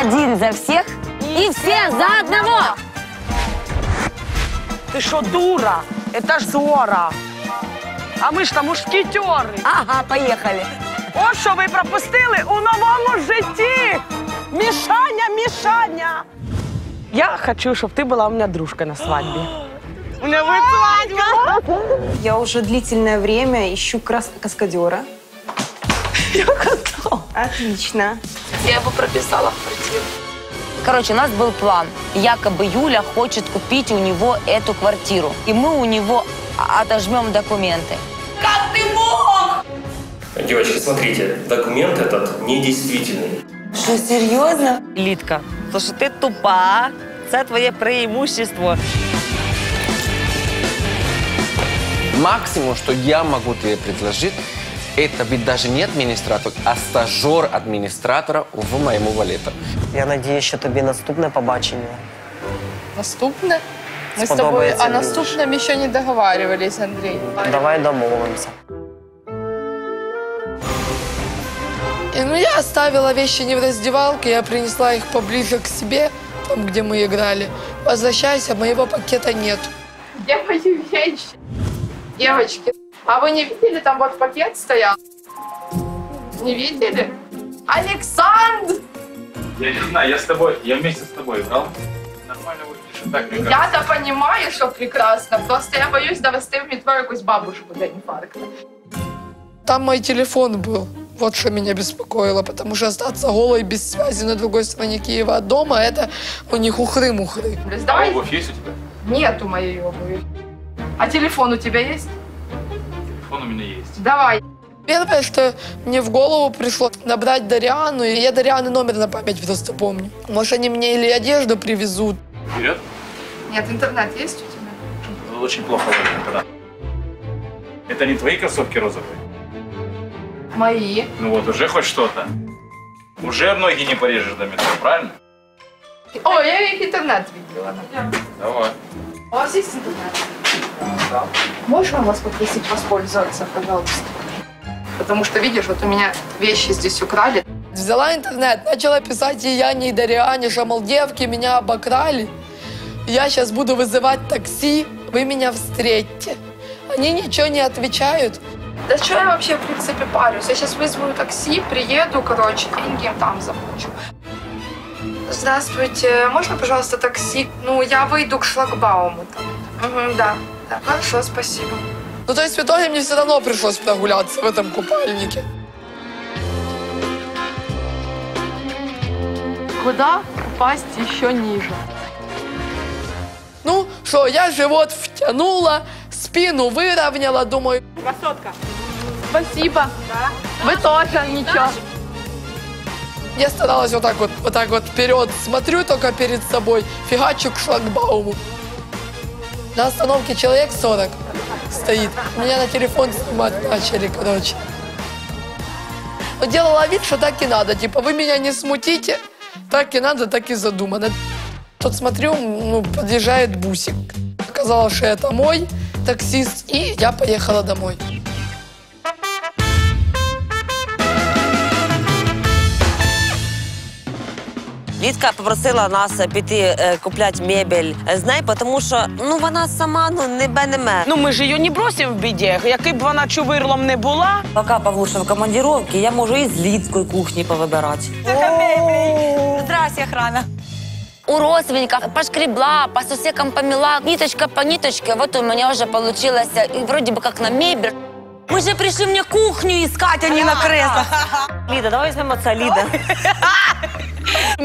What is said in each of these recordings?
Один за всех и все за одного. Ти що, дура? Это ж Зора. А ми ж там мушкетери. Ага, поехали. От що ви пропустили у новому житті. Мішаня, Мішаня. Я хочу, щоб ти була у мене дружка на свадьбі. У мене буде свадьба. Я уже длительное время ищу крас- каскадера. Отлично. Я бы прописала в квартиру. Короче, у нас был план. Якобы Юля хочет купить у него эту квартиру. И мы у него отожмем документы. Девочки, смотрите, документ этот недействительный. Что, серьезно? Літка, то що ти тупа, це твоє преимущество. Максимум, что я могу тебе предложить, это быть даже не администратор, а стажер администратора в моему валета. Я надію, що тобі наступне побачення. Наступне? Мы с тобой Сподобається о більше. наступном еще не договаривались, Андрей. Давай домовимося. И, ну, я оставила вещи не в раздевалке, я принесла их поближе к себе, там, где мы играли. Возвращайся, моего пакета нет. Где мои вещи? Девочки, а вы не видели, там вот пакет стоял? Не видели? Александр! Я не знаю, я с тобой, я вместе с тобой играл. Нормально выглядишь, так мне. Я-то понимаю, что прекрасно, просто я боюсь довести в метро якусь бабушку до инфаркта. Там мой телефон был. Вот что меня беспокоило, потому что остаться голой без связи на другой стороне Киева от дома, это у них ухры-мухры. А обувь есть у тебя? Нету моей обуви. А телефон у тебя есть? Телефон у меня есть. Давай. Первое, что мне в голову пришло, набрать Дариану, и я Дарианы номер на память просто помню. Может, они мне или одежду привезут. Вперед. Нет, интернет есть у тебя? Очень плохо да. Это не твои кроссовки розовые? Мои. Ну вот, уже хоть что-то. Уже ноги не порежешь до метро, правильно? О, я их интернет видела. Давай. У вас есть интернет? Да. Можно вас попросить воспользоваться, пожалуйста? Потому что, видишь, вот у меня вещи здесь украли. Взяла интернет, начала писать и Яне, и Дариане, что, мол, девки меня обокрали. Я сейчас буду вызывать такси, вы меня встретите. Они ничего не отвечают. Да что я вообще, в принципе, парюсь? Я сейчас вызову такси, приеду, короче, деньги им там заплачу. Здравствуйте, можно, пожалуйста, такси? Ну, я выйду к шлагбауму. Там. Мгм, да, да, хорошо, спасибо. Ну, то есть в итоге мне все равно пришлось прогуляться в этом купальнике. Куда упасть еще ниже? Ну, что, я живот втянула, спину выровняла, думаю... Красотка. Спасибо. Вы тоже, ничего. Я старалась вот так вот, вот так вот вперед, смотрю только перед собой, фигачу к шлагбауму. На остановке человек 40 стоит. Меня на телефон снимать начали, короче. Но делала вид, что так и надо. Типа, вы меня не смутите. Так и надо, так и задумано. Тут смотрю, ну, подъезжает бусик. Оказалось, что это мой таксист, и я поехала домой. Літка попросила нас піти е, купляти мебель з нею, тому що ну вона сама ну не бе не ме. Ну ми ж її не бросимо в біді. Який б вона чувирлом не була. Пока Павлуша в командировке, я могу из Лидской кухни повыбирать. Здрасте, охрана. У родственников пошкребла, по сусекам помела, ниточка по ниточке. Вот у меня уже получилось, и вроде бы как на мебель. Мы же пришли мне кухню искать, а не на креслах. Ліда, давай візьмемо це, Ліда.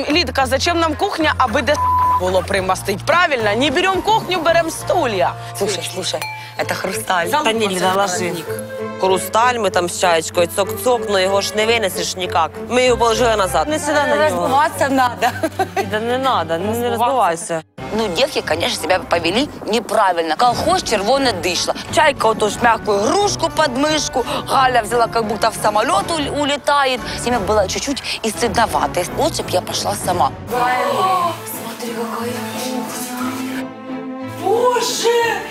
Лідка, зачем нам кухня, аби де було примостить? Правильно, не беремо кухню, беремо стулья. Слушай, слушай, это хрусталь. Та ні, Ліда, ложи. Хрусталь, ми там з чаєчкою, цок-цок, ну його ж не винесеш ніяк. Ми його положили назад. Не сюди на нього. Разбиваться надо. Ліда, не треба, не, не розбивайся. Ну, девки, конечно, себя повели неправильно. Колхоз червоне дышло. Чайка вот уж мягкую игрушку под мышку. Галя взяла, как будто в самолет ул- улетает. Семя было чуть-чуть и стыдновато. Лучше б я пошла сама. Смотри, какая вкусная. Боже,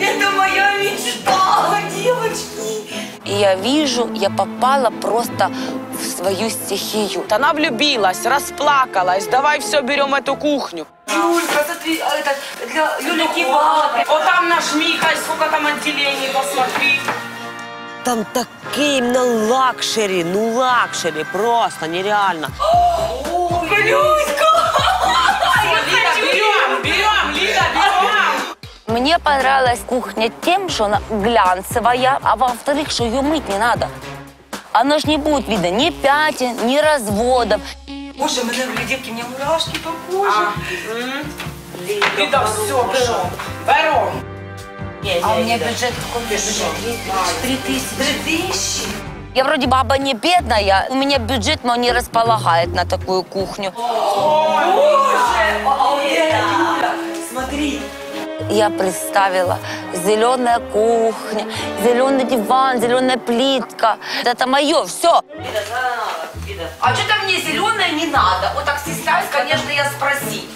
Это моя мечта, девочки. И я вижу, я попала просто в свою стихию. Она влюбилась, расплакалась. Давай все, берем эту кухню. Юлька, смотри, это для Юли Кибалки. Вот там наш Миха, сколько там отделений, посмотри. Там такий на luxury, ну luxury, просто нереально. Берем, Мне понравилась кухня тем, что она глянцевая, а во-вторых, что ее мыть не надо. Оно ж не будет видно ни пятен, ни разводов. Боже, мене в лідівки, мені мурашки по кожі. Лида, все, берем. Берем. А у меня бюджет какой бюджет? Три тысячи. Три тысячи? Я вроде баба не бедная, у меня бюджет, но не располагает на такую кухню. Смотри. я представила зеленая кухня, зеленый диван, зеленая плитка. Это мое, все. А что-то мне зеленое не надо. Вот так стесняюсь, конечно, я спросить.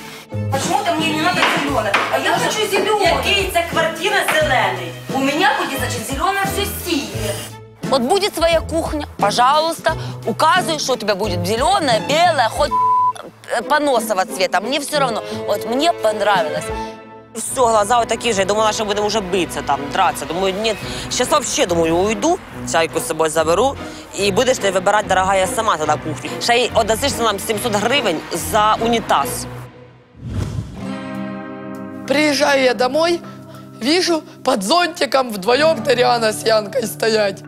Почему-то мне не надо зеленое. А я хочу зеленое. Який це квартира зелений? У меня будет, значит, зеленое все синее. Вот будет своя кухня, пожалуйста, указывай, что у тебя будет зеленое, белое, хоть э, поносового цвета. Мне все равно. Вот мне понравилось. Все, глаза такі ж. Я думала, що будемо вже битися там, драться. Думаю, ні, зараз взагалі, думаю, уйду, чайку з собою заберу, і будеш ти вибирати, дорога, я сама тоді кухню. Ще й одасишся нам 700 гривень за унітаз. Приезжаю я домой, вижу под зонтиком вдвоем Тариана с Янкой стоять.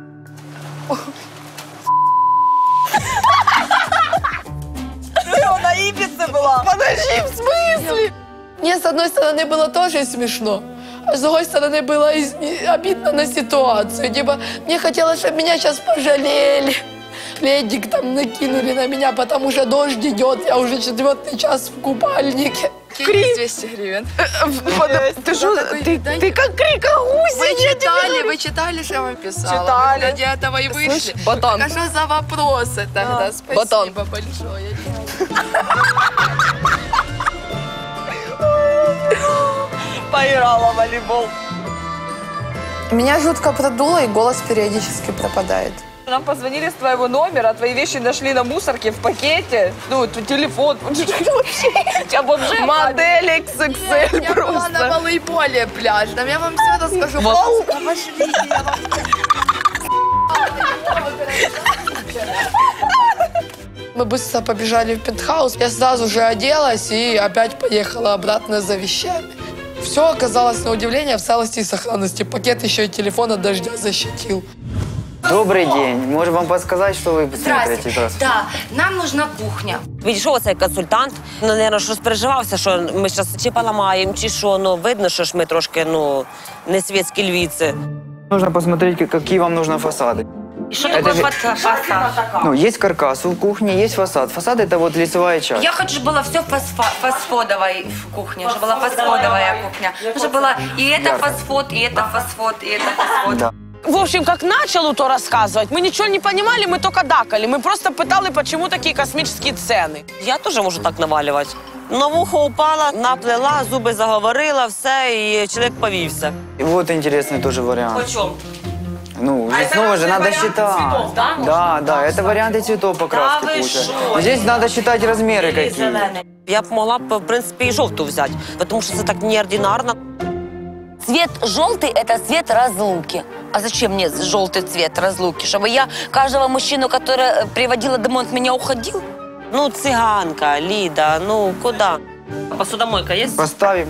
На Ібіці була. Подожди, в смысле? Мне, с одной стороны, было тоже смешно, а с другой стороны, было из- обидно на ситуацию. Типа, мне хотелось, чтобы меня сейчас пожалели. Пледик там накинули на меня, потому что дождь идет, я уже четвертый час в купальнике. Крис 200 гривен. Ты что, ты, ты как крика Вы читали, вы читали, что я вам писала? Читали. Ради этого и вышли. Слышь, ботан. Так а что за вопросы тогда? Спасибо большое. Поіграла в волейбол. Меня жутко продуло, и голос периодически пропадает. Нам позвонили с твоего номера, твои вещи нашли на мусорке в пакете. Ну, твой телефон. Тебя бомжи Модель XXL Я была на просто. волейболе пляжном, я вам все расскажу. Пошлите, я вам Мы быстро побежали в пентхаус. Я сразу же оделась и опять поехала обратно за вещами. Все оказалось на удивление в целости и сохранности. Пакет еще и телефон от дождя защитил. Добрый день. Можем вам подсказать, что вы смотрите сейчас? Да, нам нужна кухня. Відійшов цей консультант. Ну, наверное, щось переживався, що ми зараз чи поламаємо, чи що. Ну, видно, що ж ми трошки, ну, не світські львіці. Нужно посмотреть, как- какие вам нужны фасады. Что Это такое же- фасад? фасад? Ну, есть каркас у кухни, есть фасад. Фасад это вот лицевая часть. Я хочу, чтобы было все фосфодовой в кухне, чтобы была фосфодовая кухня. Чтобы было и это Ярко. фосфод, и это фосфод, и это фосфод. Да. В общем, как начал то рассказывать, мы ничего не понимали, мы только дакали. Мы просто пытали, почему такие космические цены. Я теж можу так навалювати. На вухо упала, наплела, зуби заговорила, все, і чоловік повівся. И вот интересный тоже вариант. Почому? Ну, здесь снова же надо считать. да, да, да, это варианты цветов покраски Да вы куча. шо? Здесь надо считать размеры какие. Я б могла б, в принципі, і жовту взяти, тому що це так неординарно. Цвет желтый – это цвет разлуки. А зачем мне желтый цвет разлуки? Чтобы я каждого мужчину, который э, приводила домой, от меня уходил? Ну, циганка, Ліда, ну куди? Посудомойка є? Поставим.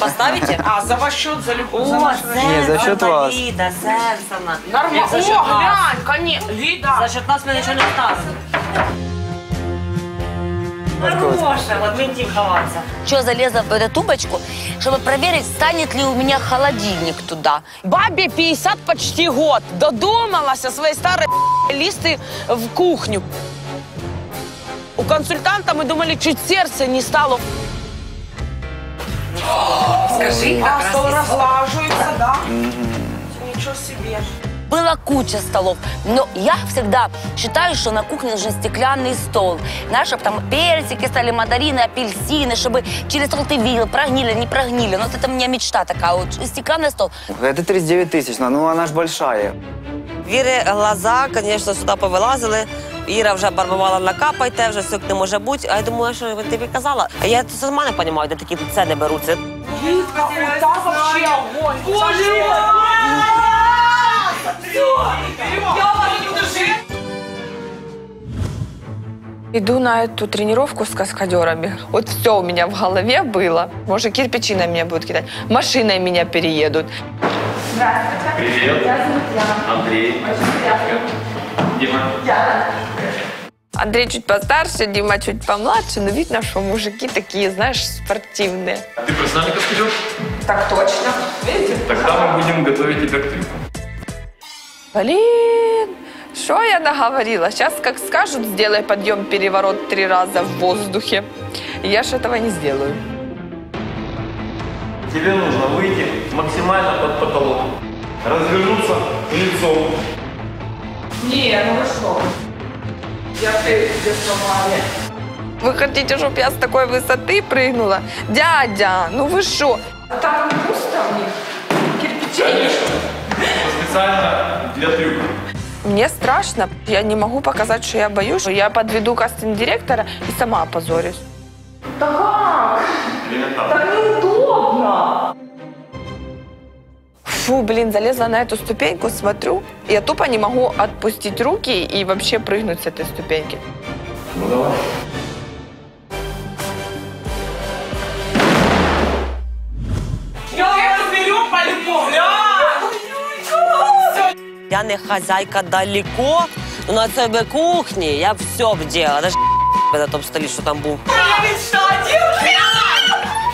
Поставите? А, за ваш счет, за любовь. О, Ні, за счет вас. Ліда, Сенсона. Нормально. За счет О, нас. глянь, конечно. Лида. За счет нас ми нічого не ставимо. Хороша, от мені ховатися. Что залезла в эту тубочку, чтобы проверить, станет ли у меня холодильник туда. Бабе 50 почти год. Додумалась о своей старой листы в кухню. У консультанта мы думали, чуть сердце не стало. Скажи, А, стол разлаживается, да? Ничего себе. Была куча столов, но я всегда считаю, что на кухне нужен стеклянный стол. Знаешь, чтобы там персики стали, мандарины, апельсины, чтобы через стол ты видел, прогнили, не прогнили. Ну, вот это у меня мечта такая, вот стеклянный стол. Это 39 тысяч, ну она ж большая. Віри глаза, звісно, сюди повилазили. Іра вже барбувала накапайте, вже сок не може бути. А я думаю, що я тобі казала. А я це сама не розумію, де такі ціни беруться. Иду на эту тренировку с каскадерами. Вот все у меня в голове было. Может, кирпичи на меня будут кидать. Машиной меня переедут. Привет. Андрей. Дима. Андрей чуть постарше, Дима чуть помладше, но видно, что мужики такие, знаешь, спортивные. А ты профессиональный каскадер? Так точно. Видите? Тогда мы будем готовить тебя к трюку. Блин, что я наговорила? Сейчас, как скажут, сделай подъем-переворот три раза в воздухе. Я ж этого не сделаю. Тебе нужно выйти максимально под потолок. Развернуться лицом. Не, ну вы что? Я Вы хотите, чтобы я с такой высоты прыгнула? Дядя, ну вы что? Там пусто у них. Кирпичей. Специально для трюка. Мне страшно. Я не могу показать, что я боюсь. Я подведу кастинг-директора и сама опозорюсь. Да как? Так неудобно Фу, блин, залезла на эту ступеньку, смотрю. Я тупо не могу отпустить руки и вообще прыгнуть с этой ступеньки. Ну давай. Я не хозяйка далеко, но на себе кухні я б все б делала. Даже на тому столі, що там був.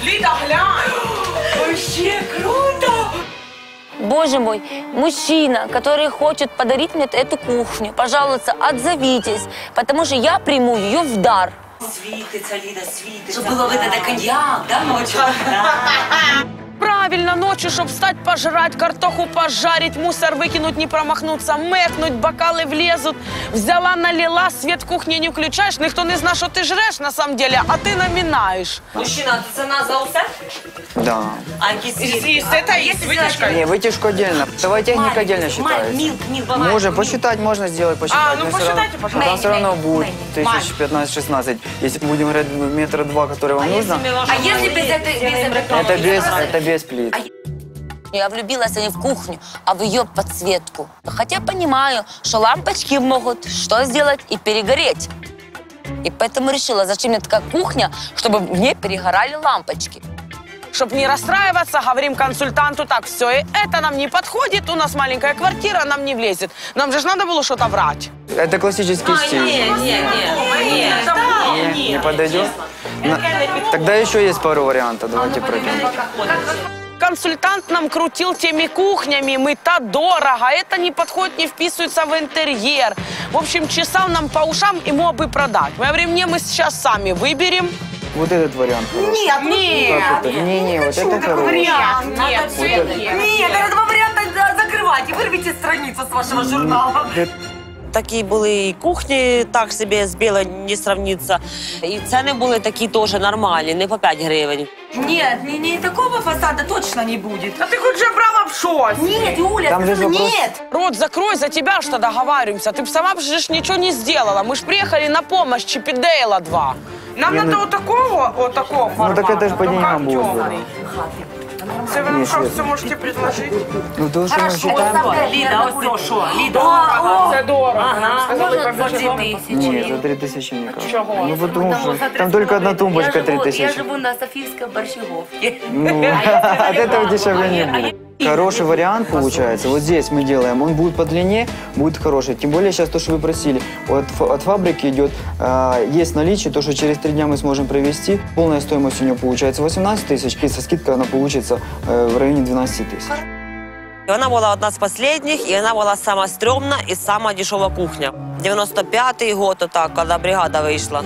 Ліда, глянь! Вообще круто! Боже мой, мужчина, который хочет подарить мне эту кухню, пожалуйста, отзовитесь, потому что я приму ее в дар. Світиться, Ліда, світиться. Щоб було видно, де коньяк, да, ночью? Правильно, ночью, чтобы встать пожрать, картоху пожарить, мусор выкинуть, не промахнуться, мэкнуть, бокалы влезут. Взяла, налила, свет в кухне не включаешь, никто не знает, что ты жрешь на самом деле, а ты наминаешь. Мужчина, це ціна за усе? Да. А с этой с вытяжкой. Не, вытяжку отдельно. Давай техника отдельно считается. Милк, милк, Можно посчитать, можно сделать, посчитать. А, ну посчитайте, пожалуйста. Там все равно будет Мань. тысяч 15-16. Если будем говорить метра два, которые вам нужно, А если без этой... без это без, это без плит. Я влюбилась не в кухню, а в ее подсветку. Хотя понимаю, что лампочки могут что сделать и перегореть. И поэтому решила, зачем мне такая кухня, чтобы в ней перегорали лампочки. Чтобы не расстраиваться, говорим консультанту так, все, и это нам не подходит, у нас маленькая квартира, нам не влезет. Нам же ж надо было что-то врать. Это классический стиль. Ні, ні, ні. Не, не подойдет? На- Тогда еще есть пару вариантов. Давайте пройдем. Консультант нам крутил теми кухнями, мы-то дорого, это не подходит, не вписывается в интерьер. В общем, чесал нам по ушам и мог бы продать. Мы говорим, не, мы сейчас сами выберем. Вот этот вариант. хороший. Нет, нет. Как это? Не, не, вот это хороший. Нет, Вот это- Нет, это два варианта закрывать и вырвите страницу с вашего журнала. Такі були і кухні, так собі з білою не сравниться. І ціни були такі теж нормальні, не по 5 гривень. Нет, не, не такого фасада точно не будет. А ты хоть же брала в шосе. Нет, Юля, Там же сказала, вопрос- нет. Рот закрой, за тебя что договариваемся. Ты б сама б же ж ничего не сделала. Мы ж приехали на помощь Чипидейла 2. Нам Не, надо ну- вот такого, вот такого Ну так это же по формата, деньгам будет. темный. Если вы нам Не, что, Свет. все можете предложить? Ну то, что мы считаем... Лида, ось що, Ліда. Это дорого. Нам сказали, Можно за побежать. 3 тысячи. Нет, за 3000 не кажется. Чего? Ну потому что там только одна тумбочка я живу, 3000. Я живу на Софийской борщеговке. Ну, от этого дешевле не будет. Хороший вариант получается. Вот здесь мы делаем. Он будет по длине, будет хороший. Тем более сейчас то, что вы просили. Вот фа- от фабрики идет, э, есть наличие, то, что через три дня мы сможем привезти. Полная стоимость у него получается 18 тысяч, и со скидкой она получится э, в районе 12 тысяч. І вона була одна з останніх, і вона була сама стрьомна і сама дешева кухня. 95-й год, отак, коли бригада вийшла.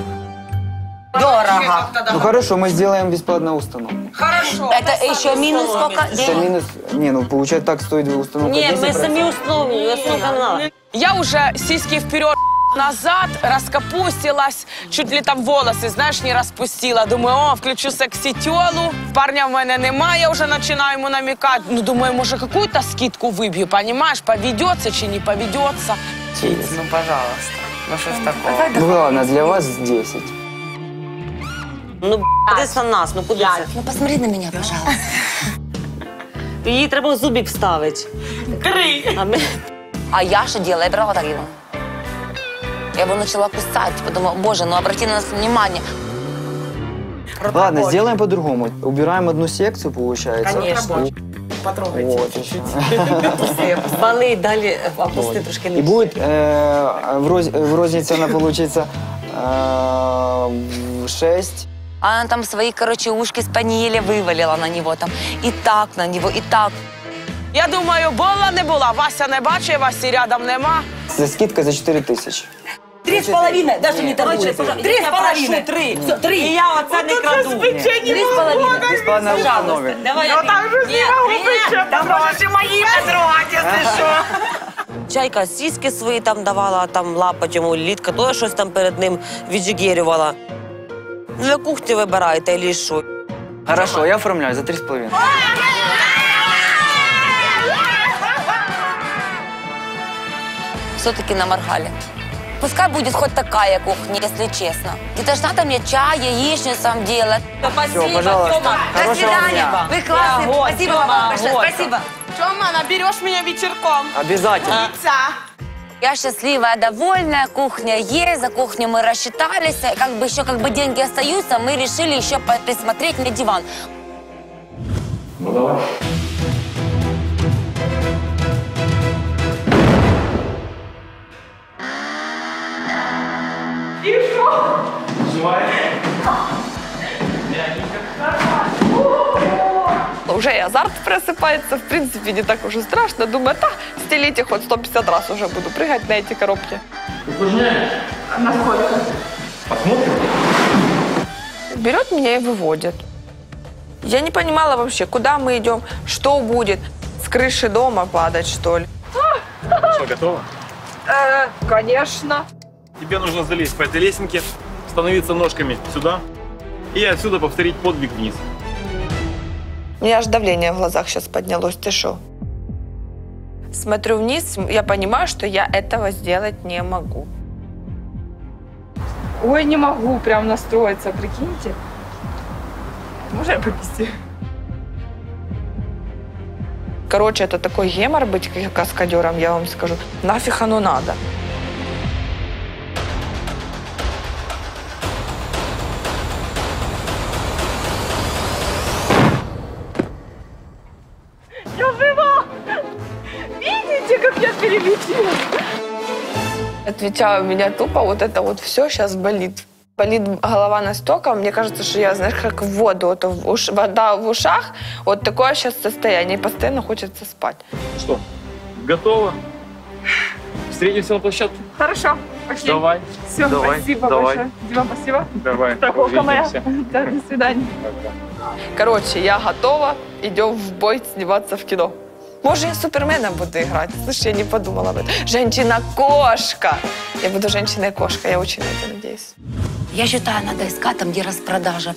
Дорого. Ну хорошо, мы сделаем бесплатную установку. Хорошо. Это еще минус сколько? Это минус... Не, ну получается так стоит установка Ні, ми 10%. самі установили, установка не надо. Я уже сиськи вперед назад, раскапустилась, чуть ли там волосы, знаешь, не распустила. Думаю, о, включу секси-тёлу. Парня в мене немає, я вже починаю йому намекати. Ну, думаю, може, какую-то скидку виб'ю, понимаешь, поведется чи не поведется. Интересно. Ну, пожалуйста. Ну что ж такого? Ну, главное, для вас 10. Ну, б**, десь на нас, ну куди це? Ну посмотри на меня, пожалуйста. Їй треба зубик вставити. Три. А ми... А я что делала? Я брала так его. Я его начала кусать. Подумала, боже, ну обрати на нас внимание. Ладно, сделаем по-другому. Убираем одну секцию, получается. Конечно. Потрогайте вот, чуть-чуть. Бали далі опусти трошки И нижче. будет э, в, роз, в рознице она получится э, 6. А Она там свои, короче, ушки спаниеля вывалила на него там. И так на него, и так. Я думаю, була не була. Вася не бачить, Васі рядом нема. За скидкой за 4 тысячи. Три з половиною, навіть не торгуйся. Три з половиною. Три. Три. І я оце не краду. Три з половиною. Установим. Давай, Ну там же ні, Там можеш і мої потрогати, якщо що. Чайка сіськи свої там давала, там лапать йому, літка то щось там перед ним віджигерювала. Для кухні вибирайте, і що. Хорошо, я оформляю за 3,5. Все-таки наморгали. Пускай будет хоть такая кухня, если честно. Где-то ж надо мне чай, яичницу сам делать. Спасибо, пожалуйста. Тьома. До Хорошего свидания. дня. Вы классные. Я огонь, Спасибо Тёма, вам большое. огонь. Спасибо. Тьома, набереш мене вечірком. Обязательно. Ця. Я счастливая, довольная, кухня есть, за кухню мы рассчитались, и как бы еще как бы деньги остаются, мы решили еще присмотреть мне диван. Ну давай. Уже и азарт просыпается, в принципе, не так уж и страшно. Думаю, да, стелите хоть 150 раз уже буду прыгать на эти коробки. Усложняешь? Насколько? Посмотрим. Берет меня и выводит. Я не понимала вообще, куда мы идем, что будет. С крыши дома падать, что ли? Что, готово? Э, конечно. Тебе нужно залезть по этой лесенке, становиться ножками сюда и отсюда повторить подвиг вниз. У меня аж давление в глазах сейчас поднялось. Ты что? Смотрю вниз, я понимаю, что я этого сделать не могу. Ой, не могу прям настроиться, прикиньте. Можно я повести? Короче, это такой гемор быть каскадером, я вам скажу. Нафиг оно надо. Отвечаю, у меня тупо вот это вот все сейчас болит. Болит голова настолько, мне кажется, что я, знаешь, как в воду, вот в уш- вода в ушах, вот такое сейчас состояние, и постоянно хочется спать. Что, готово? Встретимся на площадке? Хорошо, окей. Давай. Все, давай, спасибо давай. большое. Дима, спасибо. Давай, Страховка моя. Да, до свидания. Короче, я готова, идем в бой сниматься в кино. Может, я Супермена буду играть? Слушай, я не подумала об этом. Женщина-кошка. Я буду женщиной-кошка, я очень на это надеюсь. Я считаю, надо искать там, где распродажа.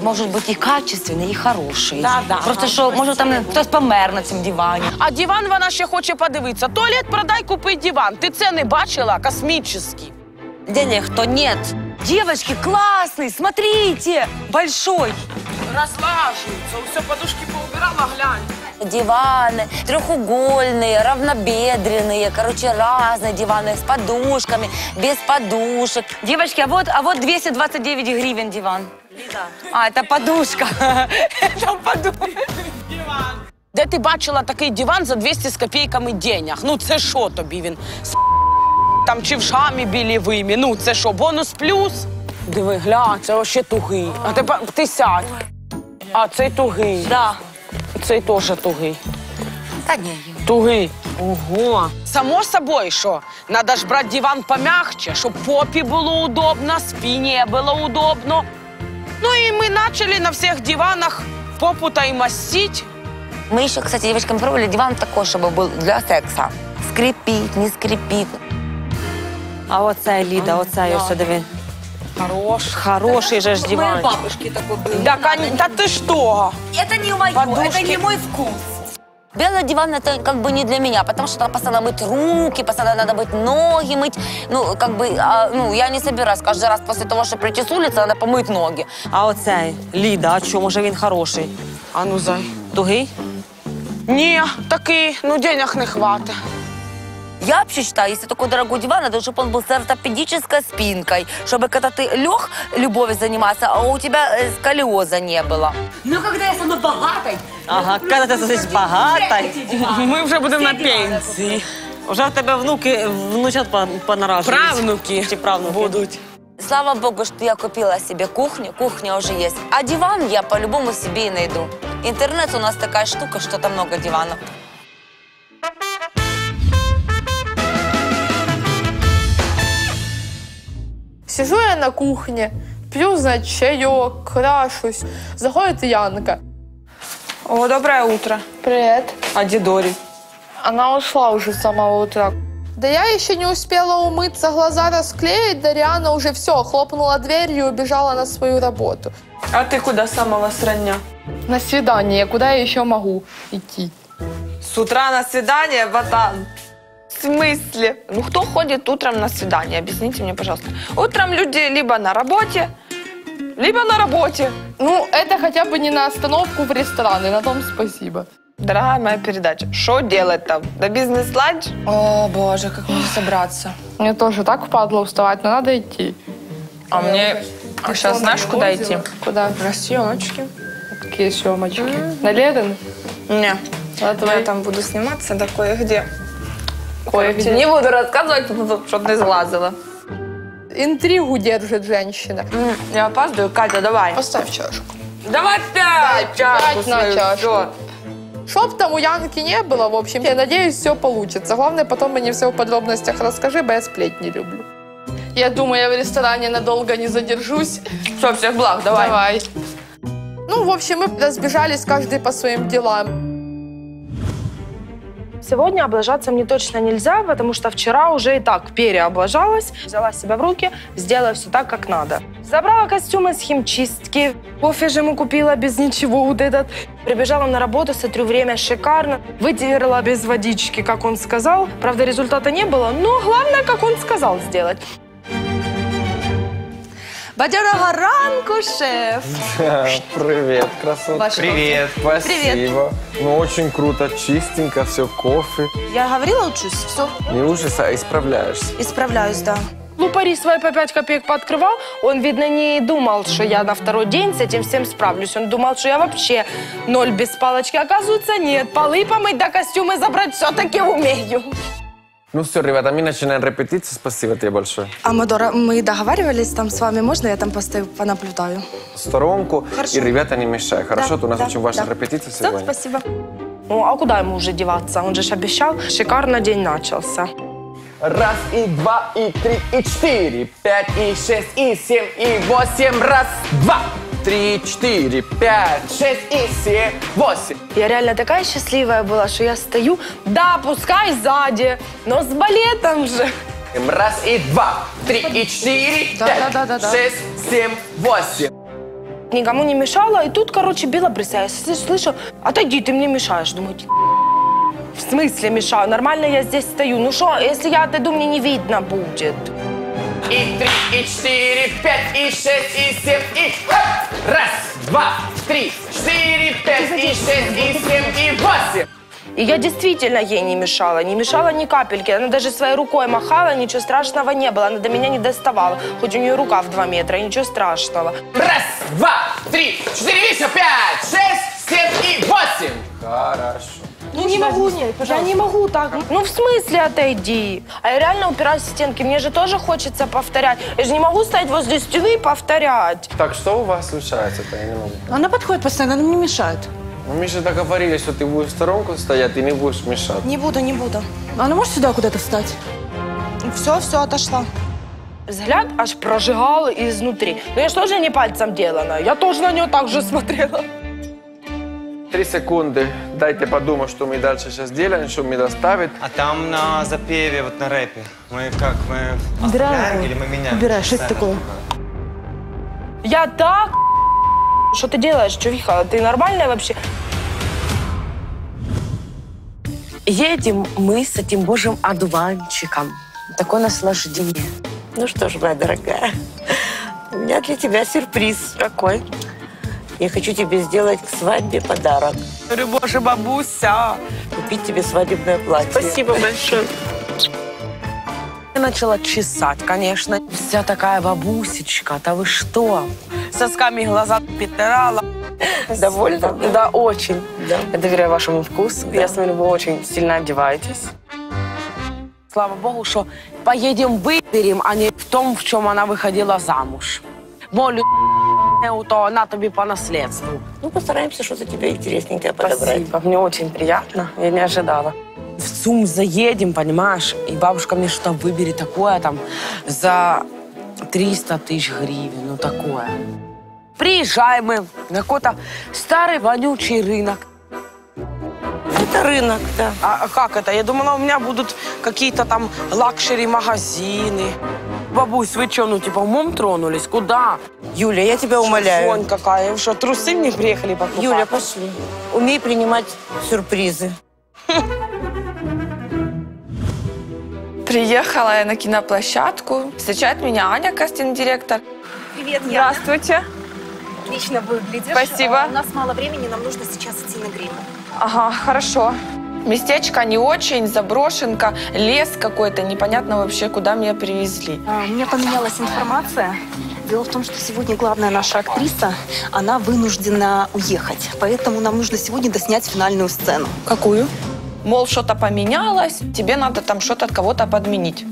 Может быть, и качественный, и хороший. Да, да. Просто що, може, там хтось помер на цьому дивані. А диван вона ще хоче подивитися. Туалет продай, купи диван. Ти це не бачила? Космічний. Денег то нет. Девочки, классный, смотрите, большой. Розлажується. Усе подушки поубирала, глянь. Диваны трехугольные, равнобедренные, короче, разные диваны с подушками, без подушек. Девочки, а вот, а вот 229 гривен диван. А, это подушка. Это подушка. Де ти бачила такий диван за 200 з копійками денег? Ну це що тобі він? З там чи в шамі білівимі? Ну це що, бонус плюс? Диви, гля, це ще тугий. А тепер ти сядь. А цей тугий. Да. Цей теж тугий. Та ні. Тугий. Ого. Само собою, що надо ж брати диван помягче, щоб попі було удобно, спині було удобно. Ну і ми почали на всіх диванах попу та й мастить. Мы еще, кстати, девочкам пробовали диван такой, чтобы был для секса. Скрипит, не скрипит. А оце Ліда, оце ось диви. Хорош. Хороший же ж диван. бабушки такой был. Да, кон- да ты что? Это не мое, Подушки. это не мой вкус. Белый диван это как бы не для меня, потому что там постоянно мыть руки, постоянно надо быть ноги мыть. Ну, как бы, а, ну, я не собираюсь каждый раз после того, что прийти с улицы, надо помыть ноги. А оцей Ліда, а чому? Може він хороший? А ну зай. Тугий? Ні, такий, ну денег не хватить. Я вообще считаю, если такой дорогой диван, надо, чтобы он был с ортопедической спинкой, чтобы когда ты лег любовью заниматься, а у тебя э, сколиоза не было. Ну, когда я сама богатой. Ага, коли ти стаєш багатой. Ми вже будемо на пенсії. Вже в тебе внуки, внучат по- понаражують. Правнуки Чи правнуки? будуть. Слава богу, что я купила себе кухню, кухня уже есть. А диван я по-любому себе и найду. Интернет у нас такая штука, что там много диванов. Сижу я на кухне, пью, значит, чаек, крашусь. Заходит Янка. О, доброе утро. Привет. А Дидори? Она ушла уже с самого утра. Да я еще не успела умыться, глаза расклеить, Дарьяна уже все, хлопнула дверью и убежала на свою работу. А ты куда с самого срання? На свидание, куда я еще могу идти? С утра на свидание, батан. В смысле? Ну, кто ходит утром на свидание? Объясните мне, пожалуйста. Утром люди либо на работе, либо на работе. Ну, это хотя бы не на остановку в ресторан, и на том спасибо. Дорогая моя передача, что делать там? На бизнес-ланч? О, боже, как мне собраться? Мне тоже так впадло уставать, но надо идти. А мне... А сейчас знаешь, куда идти? Куда? На съемочки. Какие съемочки? На Леден? Не. А Я там буду сниматься, да кое-где. Кое-где. Не буду рассказывать, чтобы не сглазила. Интригу держит женщина. Я опаздываю. Катя, давай. Поставь чашку. Давай пять чашку Пять на чашку. Чтоб там у Янки не было, в общем, я надеюсь, все получится. Главное, потом мне все в подробностях расскажи, бо я сплетни люблю. Я думаю, я в ресторане надолго не задержусь. Все, всех благ, давай. Давай. Ну, в общем, мы разбежались каждый по своим делам. Сегодня облажаться мне точно нельзя, потому что вчера уже и так переоблажалась. Взяла себя в руки, сделала все так, как надо. Забрала костюмы с химчистки, кофе же ему купила без ничего вот этот. Прибежала на работу, смотрю, время шикарно. Вытерла без водички, как он сказал. Правда, результата не было, но главное, как он сказал сделать. Бадьорого ранку, шеф. Привет, красотка. Ваши Привет. Спасибо. Привет. Ну, очень круто, чистенько, все, кофе. Я говорила, учусь, все, Не ужас, а исправляешься. исправляюсь, да. Лупари свои по 5 копеек пооткрывал. Он, видно, не думал, что я на второй день с этим всем справлюсь. Он думал, что я вообще ноль без палочки. Оказывается, нет. Полы помыть, да костюмы забрать все-таки умею. Ну все, ребята, мы начинаем репетицию. Спасибо тебе большое. Амадора, мы договаривались там с вами. Можно я там постою, понаблюдаю? Сторонку. Хорошо. И ребята не мешай. Хорошо, Да, то у нас да, очень важная да. репетиция Все, сегодня. спасибо. Ну, а куда ему уже деваться? Он же ж обещал. Шикарно день начался. Раз, и два, и три, и четыре, пять, и шесть, и семь, и восемь. Раз, два, три, четыре, пять, шесть, и семь, восемь. Я реально такая счастливая была, что я стою, да, пускай сзади, но с балетом же. Раз, и два, три, и четыре, Да, пять, да, да, да, шесть, семь, восемь. Никому не мешала, и тут, короче, била бриса. Я слышу, отойди, ты мне мешаешь. Думаю, «Ди- в смысле мешаю? Нормально я здесь стою. Ну что, если я отойду, мне не видно будет. И три, и четыре, пять, и шесть, и семь, и... хоп! Раз, два, три, четыре, пять, и шесть, и семь, и восемь. И я действительно ей не мешала, не мешала ни капельки. Она даже своей рукой махала, ничего страшного не было. Она до меня не доставала. Хоть у нее рука в два метра, ничего страшного. Раз, два, три, четыре, еще пять, шесть, семь и восемь. Хорошо. Ну не могу, нет, я не могу так. Ну в смысле отойди? А я реально упираюсь в стенки, мне же тоже хочется повторять. Я же не могу стоять возле стены и повторять. Так, что у вас случается-то? Я не могу. Она подходит постоянно, она мне мешает. Ну, Мы же договорились, что ты будешь в сторонку стоять и не будешь мешать. Не буду, не буду. Она может сюда куда-то встать? Все, все, отошла. Взгляд аж прожигал изнутри. Но я же тоже не пальцем делана. Я тоже на нее так же смотрела. Три секунды. Дайте подумать, что мы дальше сейчас делаем, что мне доставит. А там на запеве, вот на рэпе, мы как, мы оставляем или мы меняем? Убирай, что это такое? Я так... Что ты делаешь, чувиха? Ты нормальная вообще? едем мы с этим божьим одуванчиком. Такое наслаждение. Ну что ж, моя дорогая, у меня для тебя сюрприз. Какой? Я хочу тебе сделать к свадьбе подарок. Боже, бабуся. Купить тебе свадебное платье. Спасибо большое. Я начала чесать, конечно. Вся такая бабусечка, да вы что? Сосками глаза перетирала. Довольна? Да, очень. Да. Я доверяю вашему вкусу. Я смотрю, вы очень сильно одеваетесь. Слава Богу, что поедем выберем, а не в том, в чем она выходила замуж. Молю, то она тобі по наследству. Ну, постараемся что-то тебе интересненькое подобрать. Спасибо, мне очень приятно. Я не ожидала. В ЦУМ заедем, понимаешь, и бабушка мне что-то выберет такое там за 300 тысяч гривен, ну такое. Приезжаем мы на какой-то старый вонючий рынок. Это рынок, да. А, а как это? Я думала, у меня будут какие-то там luxury-магазины. Бабусь, вы что, ну типа умом тронулись? Куда? Юля, я тебя умоляю. Вонь какая. Вы что, трусы мне приехали покупать? Юля, пошли. Умей принимать сюрпризы. Приехала я на киноплощадку. Встречает меня Аня, кастинг-директор. Привет, Яна. Здравствуйте. Отлично выглядишь. Спасибо. А, У нас мало времени, нам нужно сейчас идти на грим. Ага, хорошо. Местечко не очень, заброшенка, лес какой-то, непонятно вообще, куда меня привезли. А, У меня поменялась информация. Дело в том, что сегодня главная наша актриса, она вынуждена уехать. Поэтому нам нужно сегодня доснять финальную сцену. Какую? Мол, что-то поменялось, тебе надо там что-то от кого-то подменить.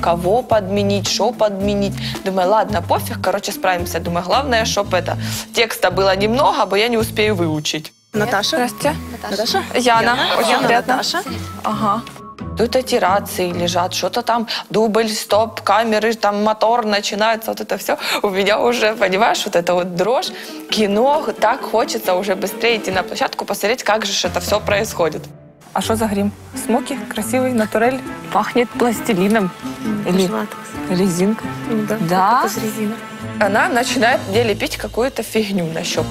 Кого подменить, что подменить. Думаю, ладно, пофиг, короче, справимся. Думаю, главное, чтобы это текста было немного, бо я не успею выучить. Наташа? Здравствуйте. Наташа? Яна. Очень Яна, приятно. Наташа. Ага. Тут эти рации лежат, что-то там, дубль, стоп, камеры, там мотор начинается, вот это все. У меня уже, понимаешь, вот это вот дрожь. Кино, так хочется уже быстрее идти на площадку, посмотреть, как же это все происходит. А что за грим? Смоки? Красивый, натурель? Пахнет пластилином. Или резинка. Да. Да? Это с резины. Она начинает мне лепить какую-то фигню на щеку.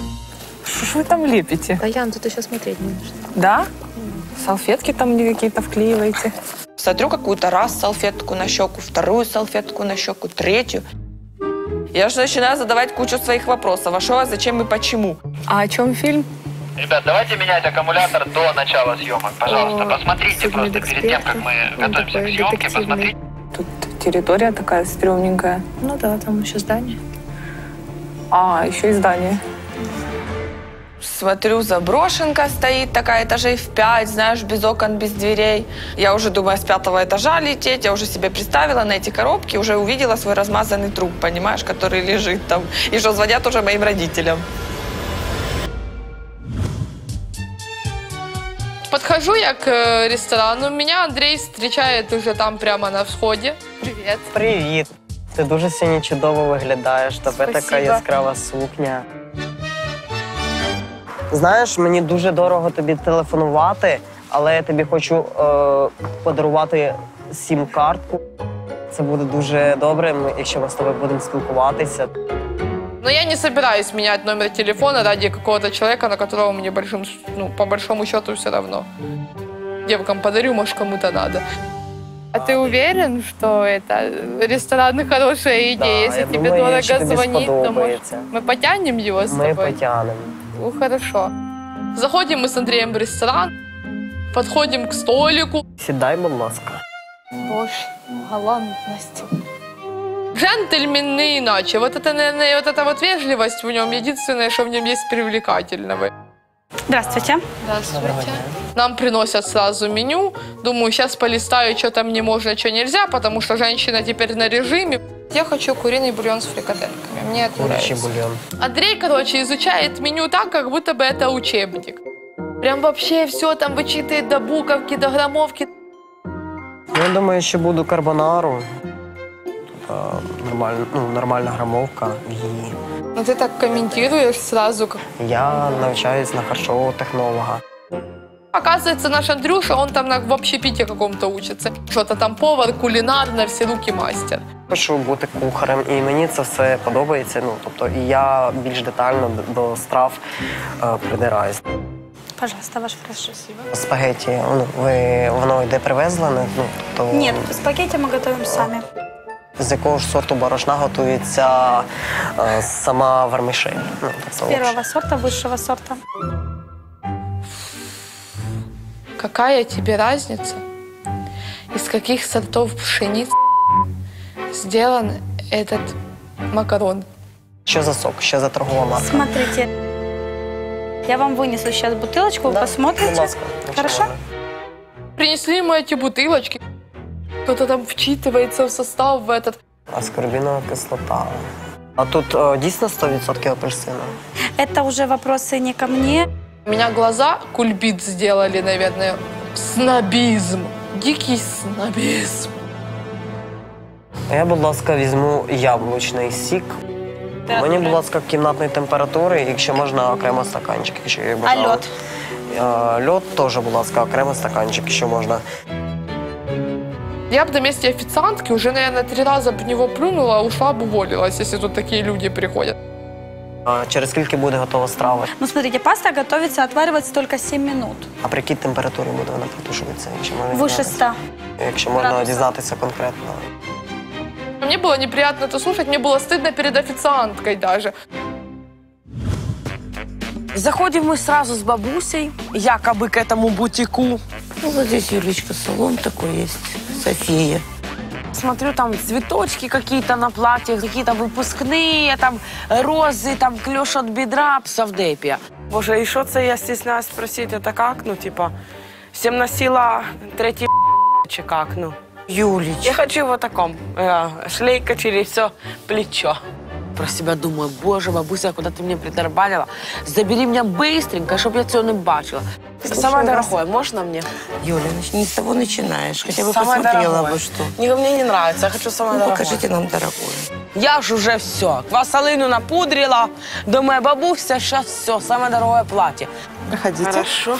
Что ж вы там лепите? Да, Ян, тут еще смотреть не нужно. Да? Салфетки там мне какие-то вклеиваете? Смотрю какую-то раз салфетку на щеку, вторую салфетку на щеку, третью. Я же начинаю задавать кучу своих вопросов. А что, а зачем и почему? А о чем фильм? Ребят, давайте менять аккумулятор до начала съемок, пожалуйста. О, Посмотрите просто перед тем, как мы готовимся к съемке, посмотрите. Территория такая стрёмненькая. Ну да, там еще здание. А, еще и здание. Смотрю, заброшенка стоит такая, этажей в пять, знаешь, без окон, без дверей. Я уже думаю, с пятого этажа лететь. Я уже себе представила на эти коробки, уже увидела свой размазанный труп, понимаешь, который лежит там. И что звонят уже моим родителям. Подхожу я к э, ресторану, меня Андрей встречает уже там прямо на вході. Привіт. Привіт. Ти дуже сьогодні чудово виглядаєш. Тебе така Спасибо. яскрава сукня. Знаєш, мені дуже дорого тобі телефонувати, але я тобі хочу е, подарувати сім-картку. Це буде дуже добре, ми- якщо ми з тобою будемо спілкуватися. Но я не собираюсь менять номер телефона ради какого-то человека, на которого мне большим, ну, по большому счету все равно. Девкам подарю, может, кому-то надо. А ты уверен, что это ресторан хорошая идея? Да, Если я тебе думаю, дорого що тобі звонить, то может сподобається. мы потянем его с Ми тобой? потягнемо. Ну, хорошо. Заходим мы с Андреем в ресторан, подходим к столику. Сідай, будь ласка. Боже, галантность. Джентльмен не иначе. Вот это, наверное, вот эта вот вежливость в нем единственное, что в нем есть привлекательного. Здравствуйте. Здравствуйте. Нам приносят сразу меню. Думаю, сейчас полистаю, что там мне можно, что нельзя, потому что женщина теперь на режиме. Я хочу куриный бульон с фрикадельками. Мне это Курячий нравится. бульон. Андрей, короче, изучает меню так, как будто бы это учебник. Прям вообще все там вычитывает до буковки, до граммовки. Ну, я думаю, що буду карбонару. Е, Нормаль, ну, нормальна грамовка. І Но ты так комментируешь сразу, как я навчаюсь на харчового технолога. Оказывается, наш Андрюша, он там на, в общепите каком-то учится. Что-то там повар, кулинар, на все руки мастер. Хочу бути кухарем, і мені це все подобається. Ну, тобто, і я більш детально д- до страв е, придираюсь. Пожалуйста, ваш фреш. Спагеті, ну, ви, воно йде привезлене, ну, то Нет, спагетти мы готовим сами. з якого ж сорту борошна готується е, сама вермішель. Ну, тобто, Первого сорта, высшего сорта. Какая тебе разница, из каких сортов пшеницы сделан этот макарон? Що за сок, що за торгова марка? Смотрите. Я вам вынесу сейчас бутылочку, вы посмотрите. Ласка, Хорошо? Принесли ему эти бутылочки. Кто-то там вчитывается в состав в этот. Аскорбінова кислота. А тут е, дійсно 100% апельсину? Это уже вопросы не ко мне. У меня глаза кульбит сделали, наверное. Снобизм. Дикий снобизм. Я, будь ласка, візьму яблучний сік. Мені, будь ласка, кімнатної температури, якщо можна, окремо стаканчик. Якщо я А бажаю. лед? Е, Льод теж, будь ласка, окремо стаканчик, якщо можна. Я бы на месте официантки уже, наверное, три раза бы в него плюнула, ушла бы уволилась, если тут такие люди приходят. А через скільки буде готова страва? Ну, смотрите, паста готовится, отваривается только 7 минут. А при якій температурі буде вона протушуватися? Якщо можна Выше дізнатися? 100. Якщо можна градусів. дізнатися конкретно. Мне было неприятно это слушать, мне было стыдно перед официанткой даже. Заходим мы сразу с бабусей, якобы к этому бутику. Ну, вот здесь, Юлечка, салон такой есть, София. Смотрю, там цветочки какие-то на платьях, какие-то выпускные, там розы, там клеш от бедра, совдепия. Боже, и что це я стесняюсь спросить, это как? Ну, типа, всем носила третий чи как, ну? Юлечка. Я хочу в таком, э, шлейка через все плечо. Про себя думаю, боже, бабуся, куда ты меня придорбалила? Забери меня быстренько, чтобы я цього не бачила. Самое дорогое, можно мне? Юля, не с того начинаешь. Хотя бы Самое посмотрела дорогое. бы, что. Не, мне не нравится, я хочу самое Ну, дорогое. покажите нам дорогое. Я ж уже все. Квасолину напудрила. Думаю, бабуся, сейчас все, самое дорогое платье. Проходите. Хорошо.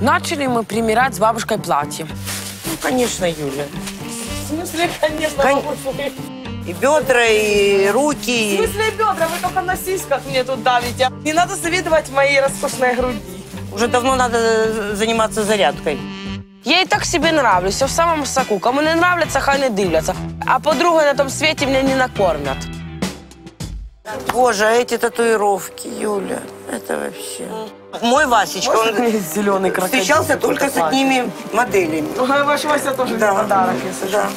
Начали мы примерять с бабушкой платье. Ну, конечно, Юля. В смысле, конечно, Кон- бабушка. И бедра, и руки. В смысле, бедра? Вы только на сиськах мне тут давите. Не надо завидовать моей роскошной груди. Уже давно надо заниматься зарядкой. Я і так собі нравлюсь, я в самому соку. Кому не нравляться, хай не дивляться. А по-друге, на тому світі мене не накормлять. Боже, а эти татуировки, Юля, это вообще... Мой Васечка, он зеленый встречался только с одними моделями. Ваш Вася теж Да. подарок, якщо Да.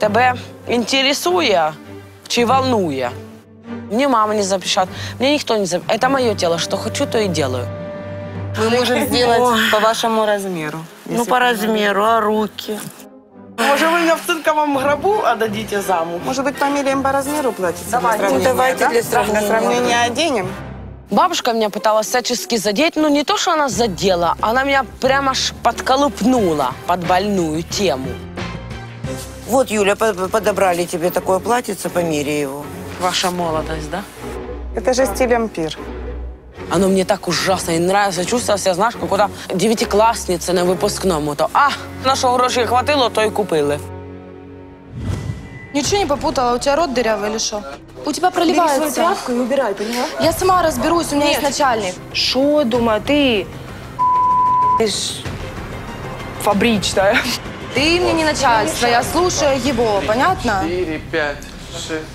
Тебе інтересує чи волнує? Мне мама не запрещает, мне никто не запрещает. Это мое тело, что хочу, то и делаю. Мы можем сделать по вашему размеру. Ну, по размеру, а руки? Може, ви мене в цинковому гробу отдадите заму? Может быть, померяем по размеру платьица Давайте. для сравнения? Ну, давайте да? для сравнения. Для сравнения оденем. Бабушка меня пыталась всячески задеть, но не то, что она задела, она меня прямо аж подколупнула под больную тему. Вот, Юля, по- подобрали тебе такое платьице, померяй его. Ваша молодость, да? Это же стиль ампир. Оно мне так ужасно не нравится. Чувствовала себя, знаешь, как куда девятиклассница на выпускному. То, а, на що грошей хватило, то й купили. Ничего не попутала, у тебя рот дырявый или что? У тебя проливается. Бери свою тряпку и убирай, поняла? Я сама разберусь, у меня есть начальник. Что, думаю, ты... Ты ж фабричная. Ты мне не начальство, я слушаю его, понятно? Четыре, пять, шесть.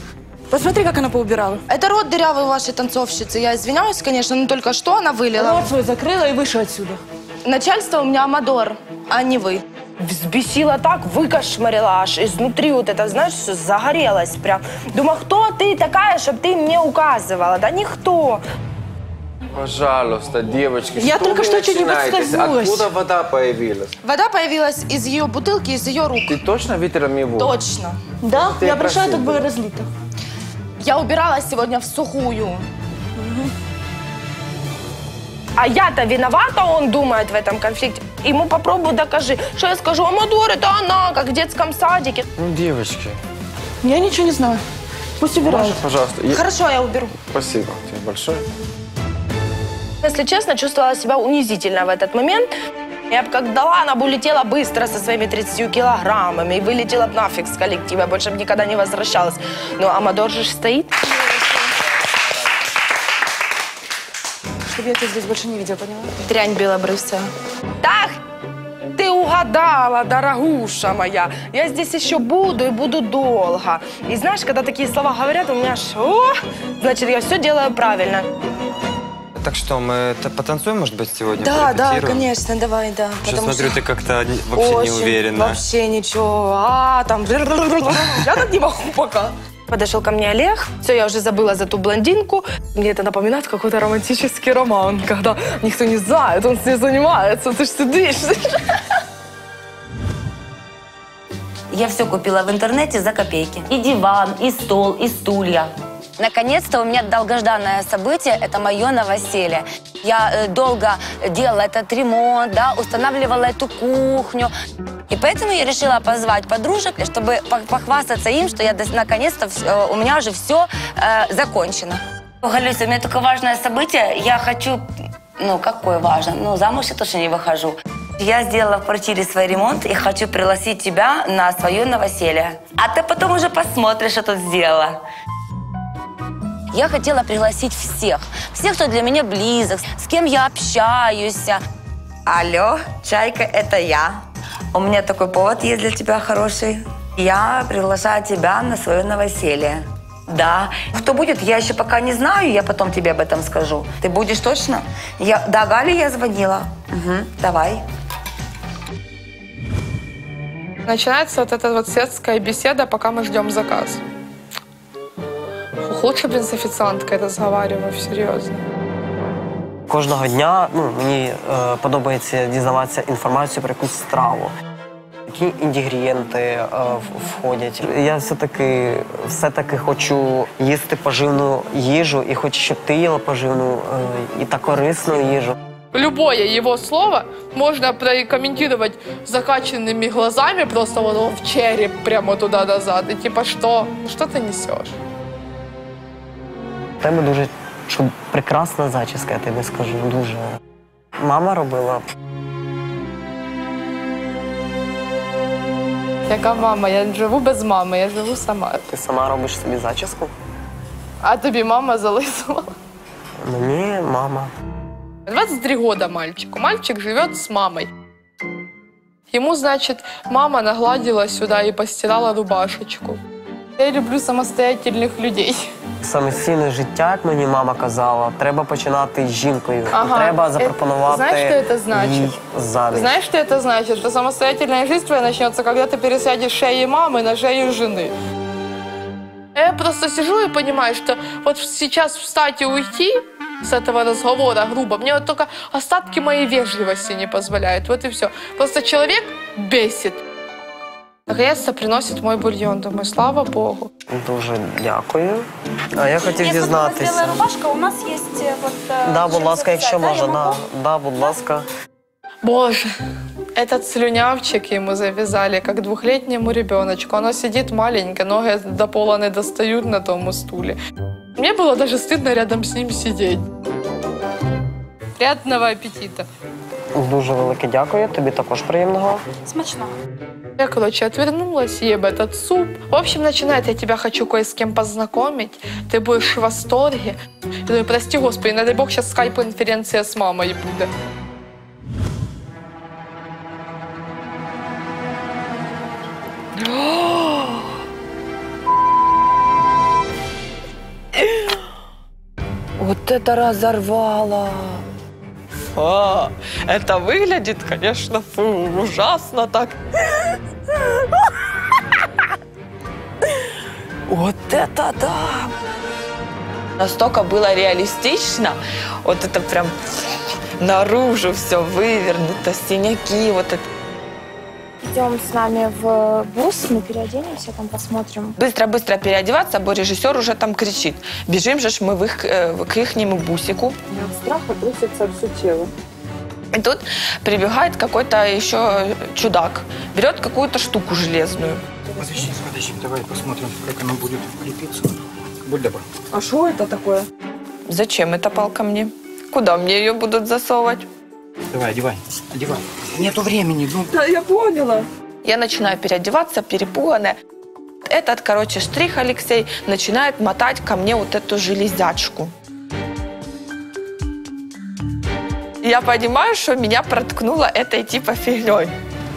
Посмотри, как она поубирала. Это рот дырявый вашей танцовщицы. Я извиняюсь, конечно, но только что она вылила. Рот свой закрыла и вышла отсюда. Начальство у меня Амадор, а не вы. Взбесила так, выкошмарила аж изнутри вот это, знаешь, все загорелось прям. Думаю, кто ты такая, чтобы ты мне указывала? Да никто. Пожалуйста, девочки, Я что только что начинаете? подскользнулась. Откуда вода появилась? Вода появилась из ее бутылки, из ее рук. Ты точно вытерла его? Точно. Да? Ты Я просила. тут было разлито. Я убиралась сегодня в сухую. А я-то виновата, он думает в этом конфликте. Ему попробуй докажи. Что я скажу, Амадор, это она, как в детском садике. Ну, девочки, Я ничего не знаю. Пусть можно, пожалуйста? Я- Хорошо, я уберу. Спасибо тебе большое. Если честно, чувствовала себя унизительно в этот момент. Я бы как дала, она бы улетела быстро со своими 30 килограммами и вылетела бы нафиг с коллектива, больше бы никогда не возвращалась. Но Амадор же стоит. чтобы я тебя здесь больше не видела, поняла? Дрянь белобрысая. Так, ты угадала, дорогуша моя. Я здесь еще буду и буду долго. И знаешь, когда такие слова говорят, у меня аж, о, значит, я все делаю правильно. Так что, мы потанцуем, может быть, сегодня? Да, да, конечно, давай, да. Что смотрю, что ты как-то вообще не уверена. Вообще ничего. А, там... Я так не могу пока. Подошел ко мне Олег. Все, я уже забыла за ту блондинку. Мне это напоминает какой-то романтический роман, когда никто не знает, он с ней занимается, ты ж сидишь. Я все купила в интернете за копейки. И диван, и стол, и стулья. Наконец-то у меня долгожданное событие – это мое новоселье. Я э, долго делала этот ремонт, да, устанавливала эту кухню. И поэтому я решила позвать подружек, чтобы пох- похвастаться им, что я наконец-то, э, у меня уже все закончено. Галюся, у меня такое важное событие. Я хочу, ну, какое важно? Ну, замуж я тоже не выхожу. Я сделала в квартире свой ремонт и хочу пригласить тебя на свое новоселье. А ты потом уже посмотришь, что тут сделала. Я хотела пригласить всех. Всех, кто для меня близок, с кем я общаюсь. Алло, Чайка, это я. У меня такой повод есть для тебя хороший. Я приглашаю тебя на свое новоселье. Да. Кто будет, я еще пока не знаю, я потом тебе об этом скажу. Ты будешь точно? Я... Да, Гале я звонила. Угу, давай. Начинается вот эта вот светская беседа, пока мы ждем заказ. Лучше, блин, с официанткой разговариваю, серьезно. Кожного дня ну, мені е, подобається дізнаватися інформацію про якусь страву. Які інгредієнти е, входять. Я все-таки все-таки хочу їсти поживну їжу і хочу, щоб ти їла поживну е, і та корисну їжу. Любое его слово можно прокомментировать закачанными глазами, просто вот в череп прямо туда-назад. И типа, что? Что ты несешь? Тебе дуже чу- прекрасна зачіска, я тобі скажу. Дуже. Мама робила. Яка мама? Я живу без мами, я живу сама. Ти сама робиш собі зачіску? А тобі мама залисила? Мені мама. 23 года мальчику. Мальчик живет с мамой. Ему, значит, мама нагладила сюда и постирала рубашечку. Я люблю самостоятельных людей. Самостійне життя, як мені мама казала, треба починати з жінкою. Ага. Треба Е, запропонувати знаєш, що це значить? їй заміж. Знаешь, что это значит? Что самостоятельная жизнь твоя начнется, когда ты пересядешь с шеи мамы на шею жены. Я просто сижу и понимаю, что вот сейчас встать и уйти с этого разговора грубо, мне вот только остатки моей вежливости не позволяют. Вот и все. Просто человек бесит. Наконец-то приносит мой бульон. Думаю, слава богу. Дуже дякую. А я хотів дізнатися. рубашка, у нас э, вот... Да, будь ласка, якщо можна, да, да, будь ласка. Боже, этот слюнявчик ему завязали, как двухлетнему ребеночку. Оно сидит маленькое, ноги до пола не достают на тому стуле. Мне было даже стыдно рядом с ним сидеть. Приятного аппетита. Дуже велике дякую. Тобі також приємного. Смачно. Я, короче, отвернулась, ем этот суп. В общем, начинает, я тебя хочу кое с кем познакомить. Ты будешь в восторге. Я думаю, прости, господи, не дай бог, сейчас скайп-конференция с мамой будет. Вот это разорвало. А, это выглядит, конечно, фу, ужасно так. Вот это да! Настолько было реалистично, вот это прям наружу все вывернуто, синяки, вот это. Идем с нами в бус, мы переоденемся, там посмотрим. Быстро-быстро переодеваться, бо режиссер уже там кричит. Бежим же ж мы в их, э, к ихнему бусику. От страха трусится все тело. И тут прибегает какой-то еще чудак. Берет какую-то штуку железную. Подожди, подожди, давай посмотрим, как она будет крепиться. Будь добр. А что это такое? Зачем эта палка мне? Куда мне ее будут засовывать? Давай, одевай, одевай. Нету времени, ну. Да, я поняла. Я начинаю переодеваться, перепуганная. Этот, короче, штрих Алексей начинает мотать ко мне вот эту железячку. Я понимаю, что меня проткнуло этой типа фигней.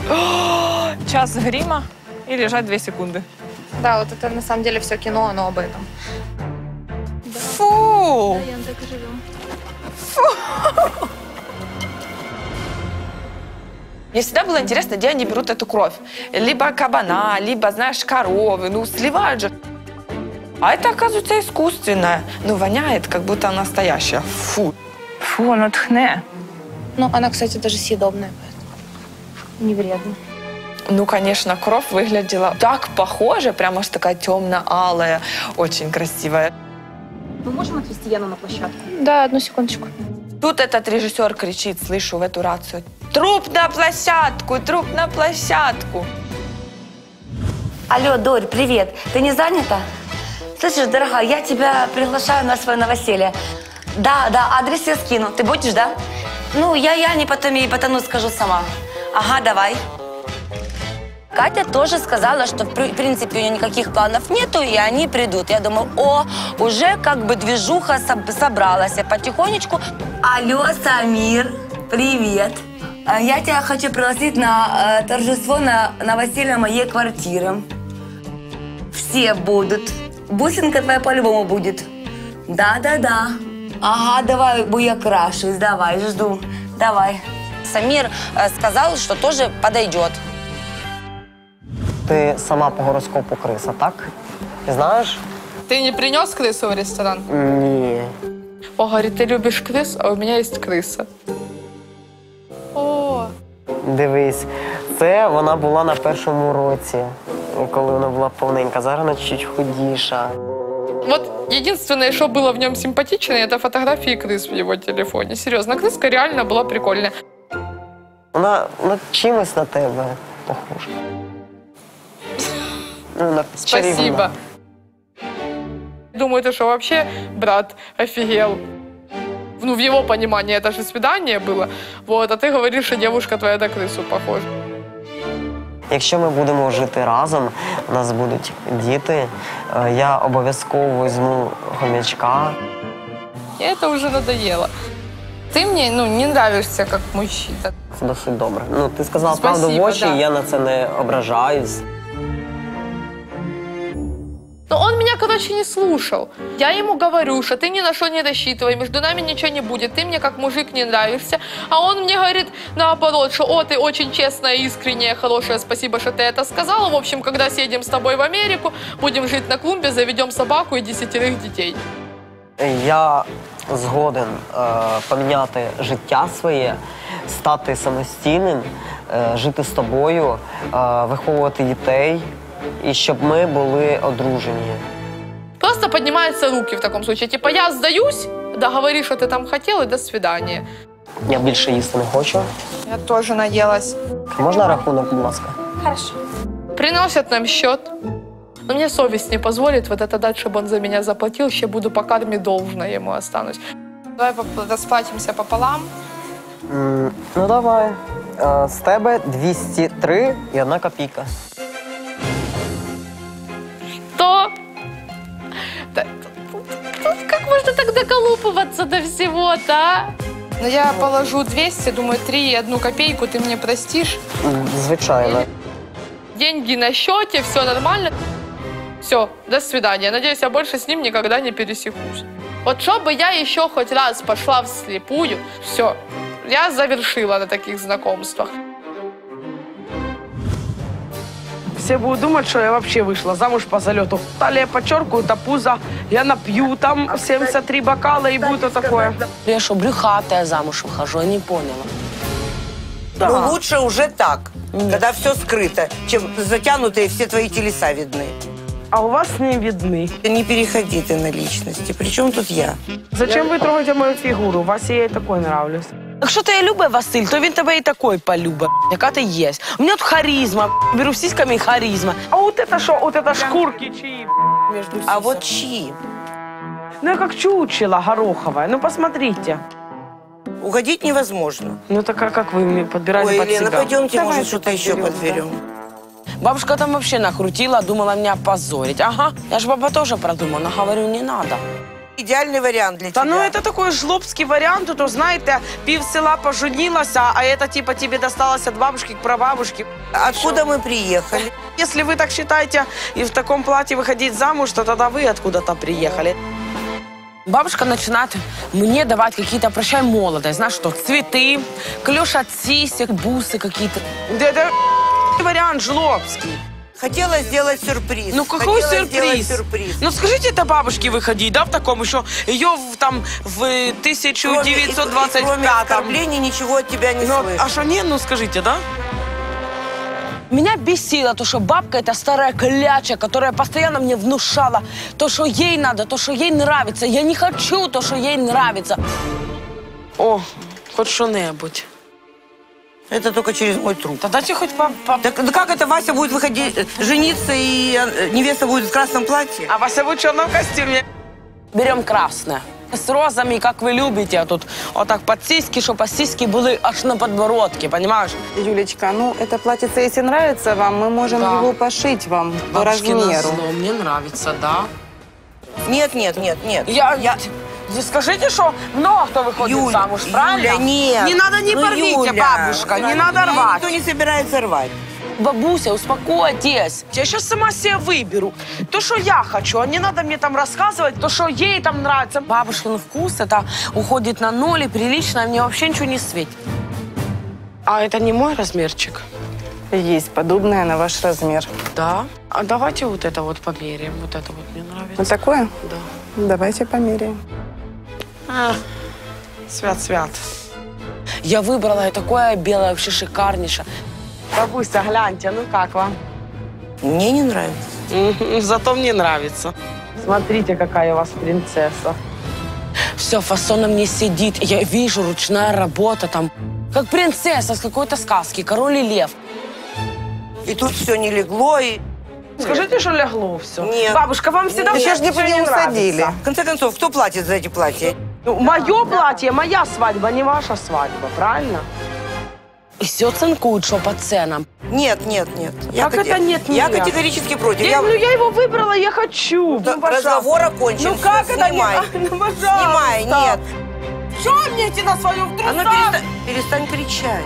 Час грима и лежать две секунды. Да, вот это на самом деле все кино, оно об этом. Фу! так и живем. Мне всегда было интересно, где они берут эту кровь. Либо кабана, либо, знаешь, коровы. Ну, сливают же. А это, оказывается, искусственное. Ну, воняет, как будто настоящая. Фу. Фу, оно тхне. Ну, она, кстати, даже съедобная. Не вредно. Ну, конечно, кровь выглядела так похоже, прямо аж такая темно-алая, очень красивая. Мы можем отвезти Яну на площадку? Да, одну секундочку. Тут этот режиссер кричит, слышу в эту рацию. Труп на площадку, труп на площадку. Алло, Дорь, привет. Ты не занята? Слышишь, дорогая, я тебя приглашаю на свое новоселье. Да, да, адрес я скину. Ты будешь, да? Ну, я Яне потом ей потану скажу сама. Ага, давай. Катя тоже сказала, что в при- в принципе у нее никаких планов нету, и они придут. Я думаю, о, уже как бы движуха соб- собралась потихонечку. Алло, Самир, привет. А Я тебя хочу пригласить на э, торжество на новоселье моей квартиры. Все будут. Бусинка твоя по-любому будет. Да-да-да. Ага, давай, я крашусь, давай, жду. Давай. Самир э, сказал, что тоже подойдет. Ти сама по гороскопу криса, так? Ти знаєш? Ты не принес крысу в ресторан? Ні. О, говорит, ты любишь крыс, а у меня есть крыса. О, Дивись, це вона була на першому році, коли вона була повненька. Зараз вона чуть худіша. вот единственное, что было в нем симпатичное, это фотографии крыс в его телефоне. Серьезно, крыска реально была прикольная. Вона ну, чимось на тебе похожа. Ну, вона чарівна. Спасибо. Думаю, это что вообще брат офигел. Ну, в его понимании это же свидание было. Вот, а ты говоришь, что девушка твоя на крысу похожа. Якщо ми будемо жити разом, у нас будуть діти, е, я обов'язково візьму хомячка. Мне это уже надоело. Ты мне, ну, не нравишься как мужчина. Це досить добре. Ну, ти сказала правду в Спасибо, очі, да. я на це не ображаюсь. Но он меня, короче, не слушал. Я ему говорю, что ты ни на что не рассчитывай, между нами ничего не будет, ты мне как мужик не нравишься. А он мне говорит наоборот, что о, ты очень честная, искренняя, хорошая, спасибо, что ты это сказала. В общем, когда съедем с тобой в Америку, будем жить на клумбе, заведем собаку и десятерых детей. Я згоден е, поміняти життя своє, стати самостійним, е, жити з тобою, е, виховувати дітей, і щоб ми були одружені. Просто поднимаются руки в таком случае. Типа, я сдаюсь, да, говори, что ты там хотел, и до свидания. Я більше їсти не хочу. Я тоже наелась. Можна рахунок, будь ласка? Хорошо. Приносят нам счет. Но мне совесть не позволит вот это дать, чтобы он за меня заплатил. Еще буду по карме должна ему останусь. Давай поп- расплатимся пополам. М, Ну давай. Е, З тебе 203 і одна копійка. Доколупываться до всего-то, а? Ну, я положу 200, думаю, 3 и одну копейку ты мне простишь. Звичайно. Деньги на счете, все нормально. Все, до свидания. Надеюсь, я больше с ним никогда не пересекусь. Вот чтобы я еще хоть раз пошла вслепую, все, я завершила на таких знакомствах. Все будут думать, что я вообще вышла замуж по залету. Талия подчеркиваю, а пузо. Я напью там 73 бокала и будет вот такое. Я что, брюхатая замуж выхожу? Я не поняла. Ну, лучше уже так, когда все скрыто, чем затянутые все твои телеса видны. А у вас не видны. Не переходи ты на личности. Причем тут я? Зачем вы трогаете мою фигуру? Васе я и такой нравлюсь. Якщо ти любить Василь, то він тебе і такой полюбить, яка ти є. У мене тут харизма, беру сіськами і харизма. А вот это что? Вот это шкурки чьи? А вот чьи? Ну, я как чучело гороховое. Ну, посмотрите. Угодить невозможно. Ну, так а как вы мне подбираете Ой, под Елена, себя? пойдемте, Давайте может, что-то еще подберем. Бабушка там вообще накрутила, думала меня опозорить. Ага, я же баба тоже продумала, но говорю, не надо. Идеальный вариант для Та тебя. ну это такой жлобский вариант, то знаете, пів села поженилося, а это типа тебе досталось от бабушки к прабабушке. Откуда мы приехали? Если вы так считаете и в таком платье выходить замуж, то тогда вы откуда-то приехали. Бабушка начинает мне давать какие-то, прощай, молодость, знаешь что, цветы, клеш от сисек, бусы какие-то. Да это вариант жлобский. Хотела сделать сюрприз. Ну какой Хотела сюрприз? сюрприз. Ну скажите это бабушке выходить, да, в таком еще, ее в, там в Кроме- и- и 1925 Кроме оскорблений ничего от тебя не Ну, слышу. а что нет, ну скажите, да? Меня бесило то, что бабка это старая кляча, которая постоянно мне внушала то, что ей надо, то, что ей нравится. Я не хочу то, что ей нравится. О, хоть что-нибудь. Это только через мой труп. Да дайте хоть по... по- Так ну как это Вася будет выходить, э, жениться, и э, невеста будет в красном платье? А Вася будет в черном костюме. Берем красное. С розами, как вы любите, а тут вот так под сиськи, чтобы сиськи были аж на подбородке, понимаешь? Юлечка, ну это платьице, если нравится вам, мы можем Да. его пошить вам по Бабушкино размеру. зло, мне нравится, да. Нет, нет, нет, нет. Я, Вы скажите, что много кто выходит Юля, замуж, правильно? Юля, нет. Не надо, не Ну, порвите, Юля, бабушка, не надо рвать. Никто не собирается рвать. Бабуся, успокойтесь. Я сейчас сама себе выберу. То, что я хочу, а не надо мне там рассказывать, то, что ей там нравится. Бабушкин вкус, это уходит на ноль и прилично, и мне вообще ничего не светит. А это не мой размерчик? Есть подобное на ваш размер. Да. А давайте вот это вот померяем. Вот это вот мне нравится. Вот такое? Да. Давайте померяем. А, свят-свят. Я выбрала и такое белое, вообще шикарнейшее. Бабуся, гляньте, ну как вам? Мне не нравится. Зато мне нравится. Смотрите, какая у вас принцесса. Все, фасон на мне сидит. Я вижу, ручная работа там. Как принцесса с какой-то сказки, король и лев. И тут все не легло, и... Скажите, что легло все. Нет. Бабушка, вам всегда Нет, еще же не усадили. В конце концов, кто платит за эти платья? Мое платье, моя свадьба, не ваша свадьба, правильно? И все цинкуют, что по ценам. Нет, нет, нет. Как кате- это нет, Я нет? категорически против. Я, ну, я его выбрала, я хочу. Да, Ну, пожалуйста. разговор окончен. Ну как Всё, это снимай. не... Ну. Снимай, нет. Что мне идти на свою в А ну трусах? перестань, перестань кричать.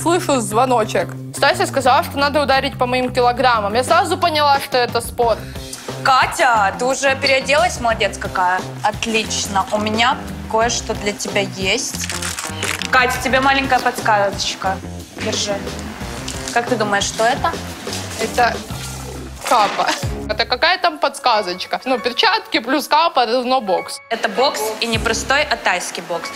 Слышу звоночек. Стася сказала, что надо ударить по моим килограммам. Я сразу поняла, что это спорт. Катя, ты уже переоделась? Молодец какая. Отлично. У меня кое-что для тебя есть. Катя, тебе маленькая подсказочка. Держи. Как ты думаешь, что это? Это капа. Это какая там подсказочка? Ну, перчатки плюс капа равно бокс. Это бокс и не простой, а тайский бокс.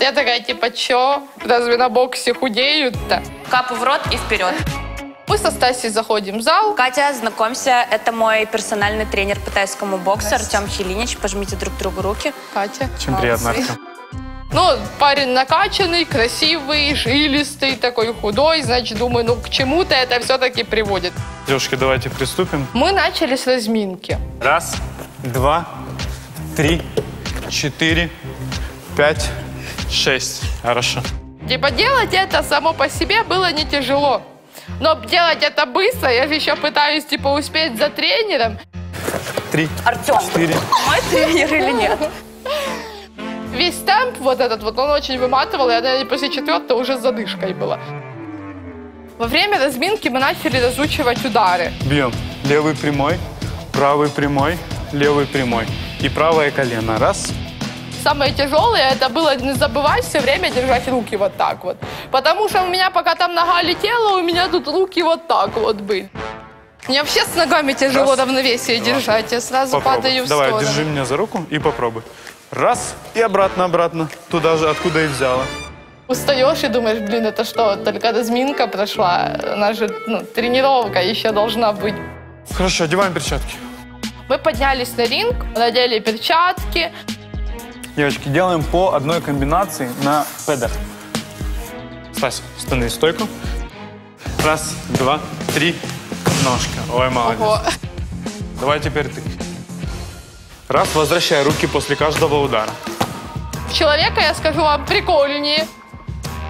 Я такая, типа, чё? Разве на боксе худеют-то? Капу в рот и вперед. Мы со Стасей заходим в зал. Катя, знакомься, это мой персональный тренер по тайскому боксу Артем Хилинич. Пожмите друг другу руки. Катя. Очень приятно, Артем. Ну, парень накачанный, красивый, жилистый, такой худой. Значит, думаю, ну к чему-то это все-таки приводит. Девушки, давайте приступим. Мы начали с разминки. Раз, два, три, четыре, пять, шесть. Хорошо. Типа делать это само по себе было не тяжело. Но делать это быстро, я же еще пытаюсь типа успеть за тренером. Три, Артем, четыре. мой тренер или нет? Весь темп вот этот вот, он очень выматывал, я наверное, после четвертого уже с задышкой была. Во время разминки мы начали разучивать удары. Бьем. Левый прямой, правый прямой, левый прямой. И правое колено. Раз. Самое тяжелое это было не забывать все время держать руки вот так вот. Потому что у меня пока там нога летела, у меня тут руки вот так вот были. Мне вообще с ногами тяжело Раз, равновесие держать. Я сразу Попробуй. падаю в Давай, сторону. держи меня за руку и попробуй. Раз. И обратно, обратно. Туда же, откуда и взяла. Устаешь и думаешь, блин, это что, только разминка прошла? Она же, ну, тренировка еще должна быть. Хорошо, одеваем перчатки. Мы поднялись на ринг, надели перчатки. Девочки, делаем по одной комбинации на педах. Стась, становись в стойку. Раз, два, три. Ножка. Ой, молодец. Ого. Давай теперь ты. Раз, возвращай руки после каждого удара. В человека, я скажу вам, прикольнее.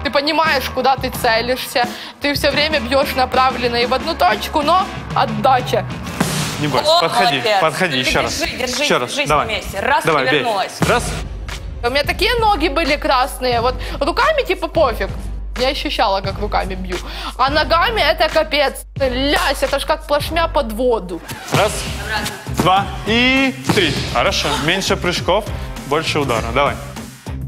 Ты понимаешь, куда ты целишься. Ты все время бьешь направленно и в одну точку, но отдача. Не бойся, О, подходи, молодец. подходи, Держи, еще раз. держи, еще раз, держись давай. на месте. Раз, давай, бей. перевернулась. Раз. У меня такие ноги были красные. Вот руками типа пофиг. Я ощущала, как руками бью. А ногами это капец. Лясь, это ж как плашмя под воду. Раз, два и три. Хорошо. Меньше прыжков, больше удара. Давай.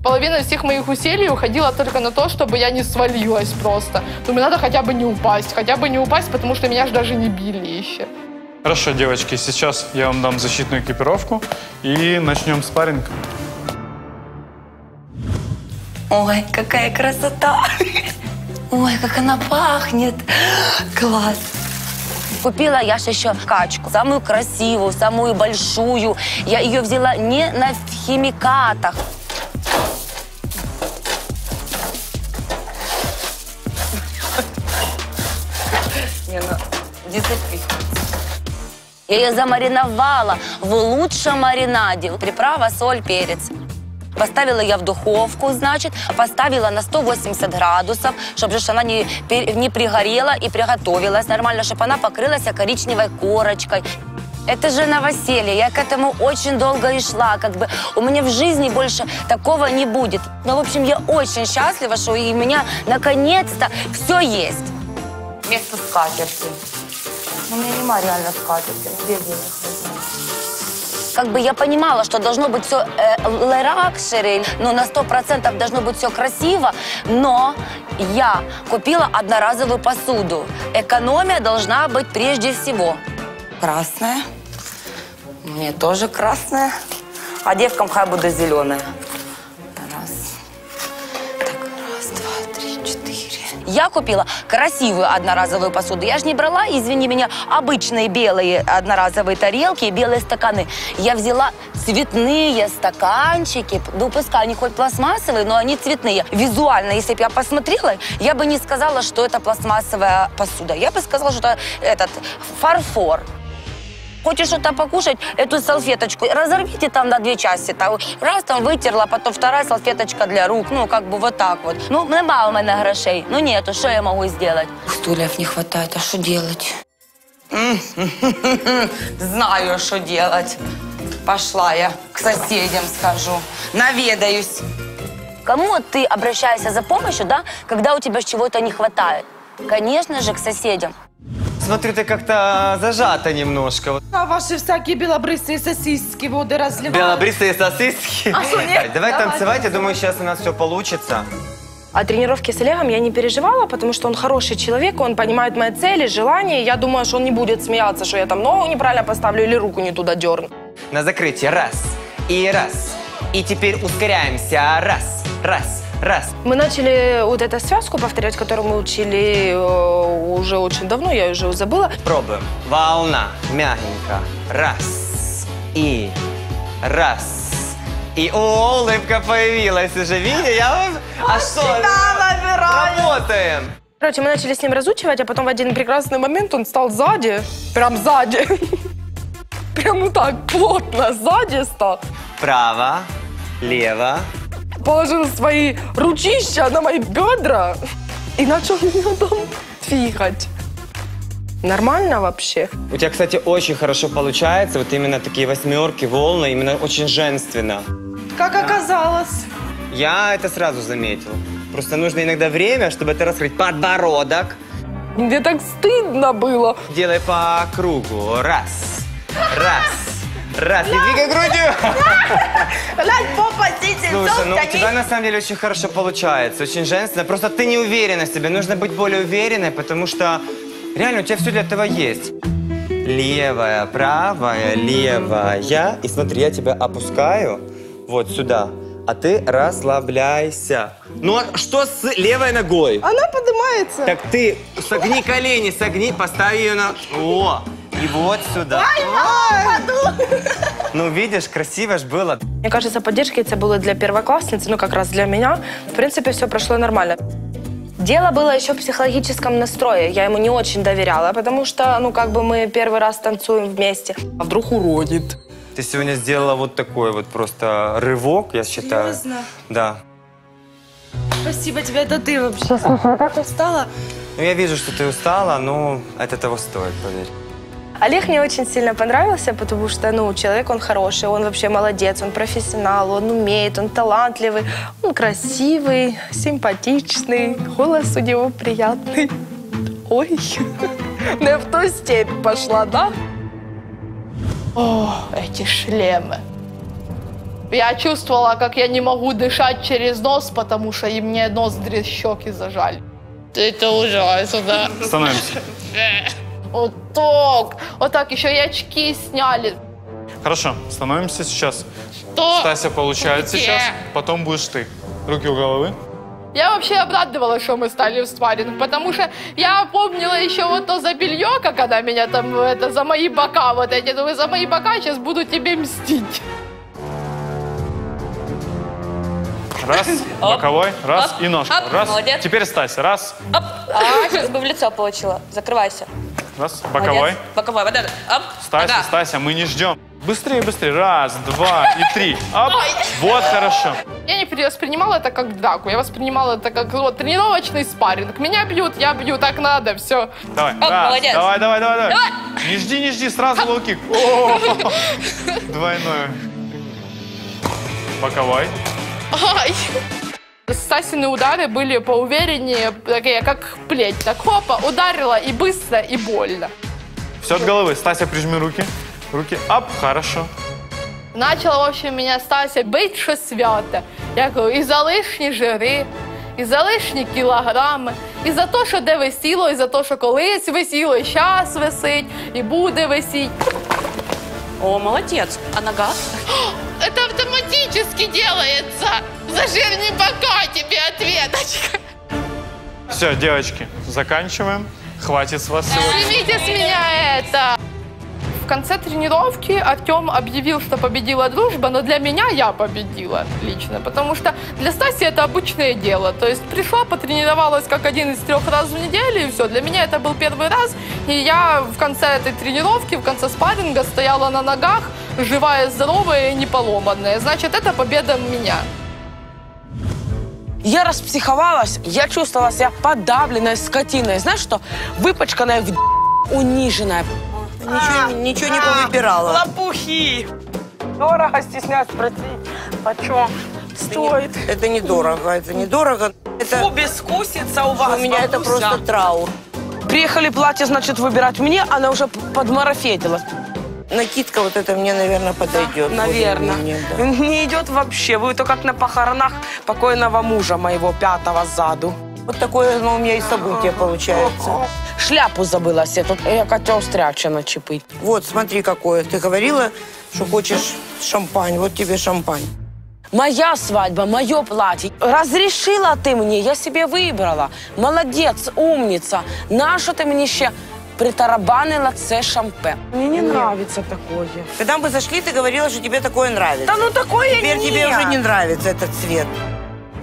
Половина всех моих усилий уходила только на то, чтобы я не свалилась просто. Думаю, надо хотя бы не упасть. Хотя бы не упасть, потому что меня же даже не били еще. Хорошо, девочки, сейчас я вам дам защитную экипировку и начнем спарринг. Ой, какая красота! Ой, как она пахнет! Класс! Купила я еще качку, самую красивую, самую большую. Я ее взяла не на химикатах. Не, ну. Я ее замариновала в лучшем маринаде. Приправа, соль, перец. Поставила я в духовку, значит, поставила на 180 градусов, чтобы же она не, не пригорела и приготовилась нормально, чтобы она покрылась коричневой корочкой. Это же новоселье, я к этому очень долго и шла, как бы у меня в жизни больше такого не будет. Ну, в общем, я очень счастлива, что у меня наконец-то все есть. Вместо скатерти. Ну, у меня нема реально скатерти, где денег? Как бы я понимала, что должно быть все э, luxury, ну, на сто процентов должно быть все красиво, но я купила одноразовую посуду. Экономия должна быть прежде всего. Красная. Мне тоже красная. А девкам хай будет зеленая. Я купила красивую одноразовую посуду. Я же не брала, извини меня, обычные белые одноразовые тарелки и белые стаканы. Я взяла цветные стаканчики. Ну, пускай они хоть пластмассовые, но они цветные. Визуально, если бы я посмотрела, я бы не сказала, что это пластмассовая посуда. Я бы сказала, что это этот фарфор. Хочешь что-то покушать, эту салфеточку разорвите там на две части. Там, раз там вытерла, потом вторая салфеточка для рук. Ну, как бы вот так вот. Ну, нема у меня грошей. Ну, нету, что я могу сделать? Стульев не хватает, а что делать? Знаю, что делать. Пошла я к соседям скажу. Наведаюсь. Кому ты обращаешься за помощью, да, когда у тебя чего-то не хватает? Конечно же, к соседям. Смотрю, ты как-то зажата немножко. А ваши всякие белобрысые сосиски воды разливают. Белобрысые сосиски. А что, нет? Давай Давай. танцевать, я думаю, сейчас у нас все получится. О тренировке с Олегом я не переживала, потому что он хороший человек, он понимает мои цели, желания. Я думаю, что он не будет смеяться, что я там ногу неправильно поставлю или руку не туда дерну. На закрытие. Раз. И раз. И теперь ускоряемся. Раз. Раз. Раз. Мы начали вот эту связку повторять, которую мы учили э, уже очень давно, я уже забыла. Пробуем. Волна. Мягенько. Раз. И. Раз. И о, улыбка появилась уже. Видите, я вам... А что? Работаем. Короче, мы начали с ним разучивать, а потом в один прекрасный момент он стал сзади, прям сзади. Прям вот так, плотно сзади стал. Право. Лево. Положил свои ручища на мои бедра и начал меня там двигать. Нормально вообще? У тебя, кстати, очень хорошо получается. Вот именно такие восьмерки, волны, именно очень женственно. Как оказалось. Я это сразу заметил. Просто нужно иногда время, чтобы это раскрыть. Подбородок. Мне так стыдно было. Делай по кругу. Раз. Раз. Раз. И двигай грудью. Лять попа, сиси, Слушай, ну у тебя на самом деле очень хорошо получается, очень женственно. Просто ты не уверена в себе. Нужно быть более уверенной, потому что реально у тебя все для этого есть. Левая, правая, левая. И смотри, я тебя опускаю вот сюда. А ты расслабляйся. Ну а что с левой ногой? Она поднимается. Так ты согни колени, согни, поставь ее на... О! И вот сюда. Ну, видишь, красиво ж было. Мне кажется, поддержки это было для первоклассницы, ну как раз для меня. В принципе, все прошло нормально. Дело было еще в психологическом настрое. Я ему не очень доверяла, потому что, ну, как бы мы первый раз танцуем вместе. А вдруг уронит? Ты сегодня сделала вот такой вот просто рывок, я считаю. Серьезно? Да. Спасибо тебе, это ты вообще. Слушай, как устала. Ну, я вижу, что ты устала, но это того стоит, поверь. Олег мне очень сильно понравился, потому что, ну, человек он хороший, он вообще молодец, он профессионал, он умеет, он талантливый, он красивый, симпатичный, голос у него приятный. Ой, не в ту степь пошла, да? О, эти шлемы. Я чувствовала, как я не могу дышать через нос, потому что и мне ноздри щеки зажали. Это ужасно, да. Становимся. Вот так. Вот так, еще и очки сняли. Хорошо, становимся сейчас. Что? Стася получает Где? сейчас, потом будешь ты. Руки у головы. Я вообще обрадовалась, что мы стали в спарринг, потому что я помнила еще вот то за белье, она меня там, это, за мои бока вот эти, думаю, за мои бока сейчас буду тебе мстить. Раз, боковой, раз и ножку. Оп, Раз. молодец. Теперь Стася. Раз, А, сейчас бы в лицо получила. Закрывайся. Раз, боковой. Молодец. Боковой, вот это. Оп, Стася, нога. Стася, мы не ждем. Быстрее, быстрее. Раз, два и три. Оп. Вот хорошо. Я не воспринимала это как драку, я воспринимала это как вот, тренировочный спарринг. Меня бьют, я бью, так надо, все. Давай. Оп, Раз, молодец. Давай, давай, давай, давай. Давай. Не жди, не жди, сразу лоу-кик. Двойной. Боковой. Ай. Стасины удары были поувереннее, такие, как плеть. Так хопа, ударила и быстро, и больно. Все от головы. Стася, прижми руки. Руки. Оп, хорошо. Почала, в общем, мене Стася бить, що свято. Я кажу, і за лишні жири, і за лишні кілограми, і за те, що де висіло, і за те, що колись висіло, і зараз висить, і буде висіть. О, молодец. А нога? Это автоматически делается. За жирные бока тебе ответочка. Все, девочки, заканчиваем. Хватит с вас сегодня. Снимите с меня это. Конце тренировки Артем объявил, что победила дружба, но для меня я победила лично, потому что для Стаси это обычное дело. То есть пришла, потренировалась как один из трех раз в неделю, и все. Для меня это был первый раз, и я в конце этой тренировки, в конце спарринга стояла на ногах, живая, здоровая и не. Значит, это победа меня. Я распсиховалась, я чувствовала себя подавленной скотиной. Знаешь что? Выпачканная в униженная. Ничего, ничего не повыбирала. Лопухи! Дорого стесняюсь спросить. Почем? Стоит. Это недорого, это недорого. Это Фу, бескусица у вас, у меня это бабуся. просто траур. Приехали платье, значит, выбирать мне, она уже подмарафетила. Накидка вот эта мне, наверное, подойдет. Наверное. более-менее, да. Не идет вообще. Вы то как на похоронах покойного мужа моего, пятого сзаду. Вот такое ну, у меня и событие получается. Шляпу забыла себе. Тут я хотела встряча начепить. Вот, смотри, какое. Ты говорила, что хочешь шампань. Вот тебе шампань. Моя свадьба, мое платье. Разрешила ты мне, я себе выбрала. Молодец, умница. На що ти мені ще притарабанила це шампе? Мне не нравится такое. Когда мы зашли, ты говорила, что тебе такое нравится. Да ну такое Теперь нет. тебе уже не нравится этот цвет.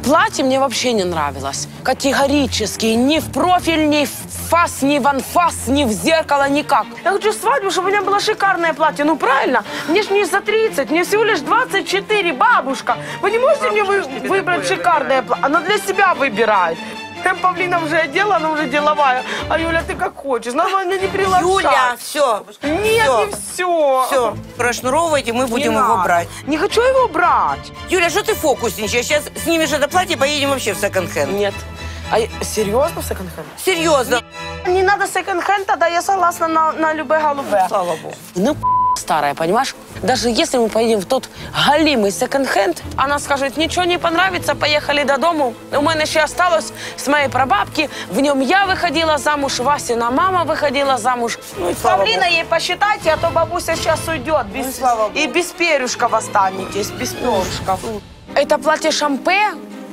Платье мне вообще не нравилось. Категорически. Ни в профиль, ни в фас, ни в анфас, ни в зеркало, никак. Я хочу свадьбу, чтобы у меня было шикарное платье. Ну правильно. Мне ж не за 30, мне всего лишь 24, бабушка. Вы не можете мне вы- выбрать шикарное платье? Она для себя выбирает. Э, Павлина уже одела, она уже деловая. А Юля, ты как хочешь. Нормально не приглашай. Юля, все. Нет, не все. Все, прошнуровывайте, мы будем его надо. брать. Не хочу его брать. Юля, что ты фокусничаешь? Сейчас снимешь это платье, поедем вообще в секонд-хенд. Нет. А я- серьезно секонд-хенд? Серьезно. Не надо секонд-хенд, тогда я согласна на, на любе голубе. Слава богу. Ну, старая, понимаешь? Даже если мы поедем в тот галимый секонд-хенд, она скажет, ничего не понравится, поехали до дому. У меня еще осталось с моей прабабки. В нем я выходила замуж, Васина мама выходила замуж. Ну, слава Павлина богу. ей посчитайте, а то бабуся сейчас уйдет. Без, и без перюшков останетесь, без перюшков. Это платье шампе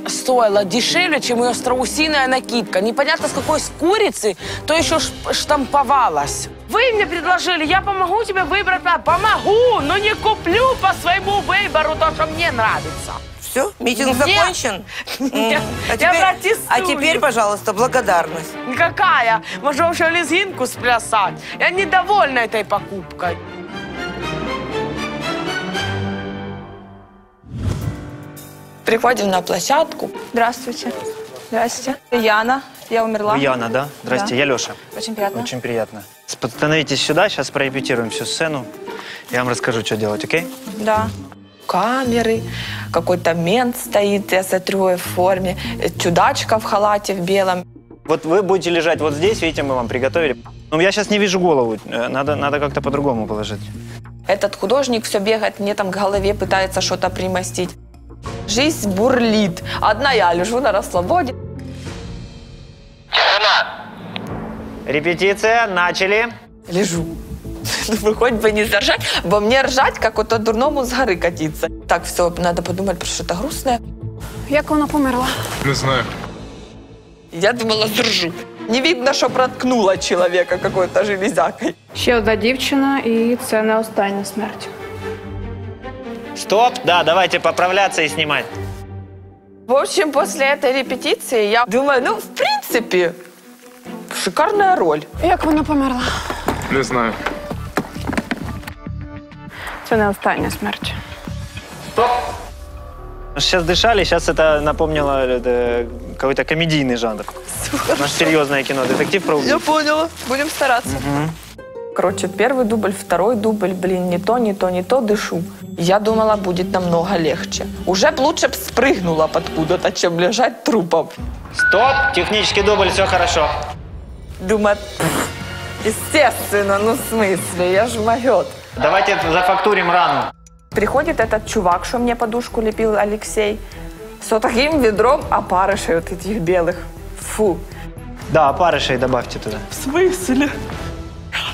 стоило дешевле, чем ее страусиная накидка. Непонятно, с какой с курицы, то еще ш- штамповалась. Вы мне предложили, я помогу тебе выбрать. Помогу, но не куплю по своему выбору то, что мне нравится. Все, митинг Нет. закончен? Нет. А Я теперь, протестую. а теперь, пожалуйста, благодарность. Никакая. Можем еще лезгинку сплясать. Я недовольна этой покупкой. Приходим на площадку. Здравствуйте. Здрасте. Яна. Я умерла. Вы Яна, да? Здрасте, Да. я Леша. Очень приятно. Очень приятно. Становитесь сюда, сейчас прорепетируем всю сцену. Я вам расскажу, что делать, окей? Да. Камеры, какой-то мент стоит, я смотрю, в форме, э, чудачка в халате в белом. Вот вы будете лежать вот здесь, видите, мы вам приготовили. Ну, я сейчас не вижу голову, э, надо, надо как-то по-другому положить. Этот художник все бегает, мне там к голове пытается что-то примостить Жизнь бурлит. Одна я лежу на расслабоне. Репетиция, начали. Лежу. Думаю, хоть бы не заржать, бо мне ржать, как ото дурному с горы катиться. Так, все, надо подумать про что-то грустное. Як вона померла? Не знаю. Я думала, заржу. Не видно, що проткнула чоловіка какой-то железякой. Ще одна дівчина, і це не остання смерть. Стоп, да, давайте поправляться и снимать. В общем, после этой репетиции я думаю, ну, в принципе, шикарная роль. Як вона померла? Не знаю. Це не остання смерть. Сейчас дышали, сейчас это напомнило это, какой-то комедийный жанр. Наше серьезное кино, детектив про убийцу. Я поняла. Будем стараться. Короче, первый дубль, второй дубль, блин, не то, не то, не то, дышу. Я думала, будет намного легче. Уже б лучше б спрыгнула откуда-то, чем лежать трупом. Стоп, технический дубль, все хорошо. Думаю, «Пф, естественно, ну в смысле, я ж могет. Давайте зафактурим рану. Приходит этот чувак, что мне подушку лепил Алексей, с таким ведром опарышей вот этих белых. Фу. Да, опарышей добавьте туда. В смысле?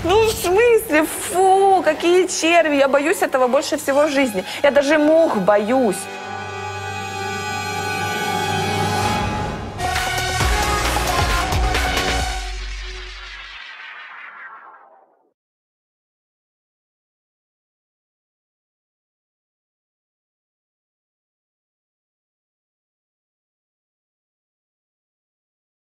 Ну, в смысле? Фу, какие черви. Я боюсь этого больше всего в жизни. Я даже мух боюсь.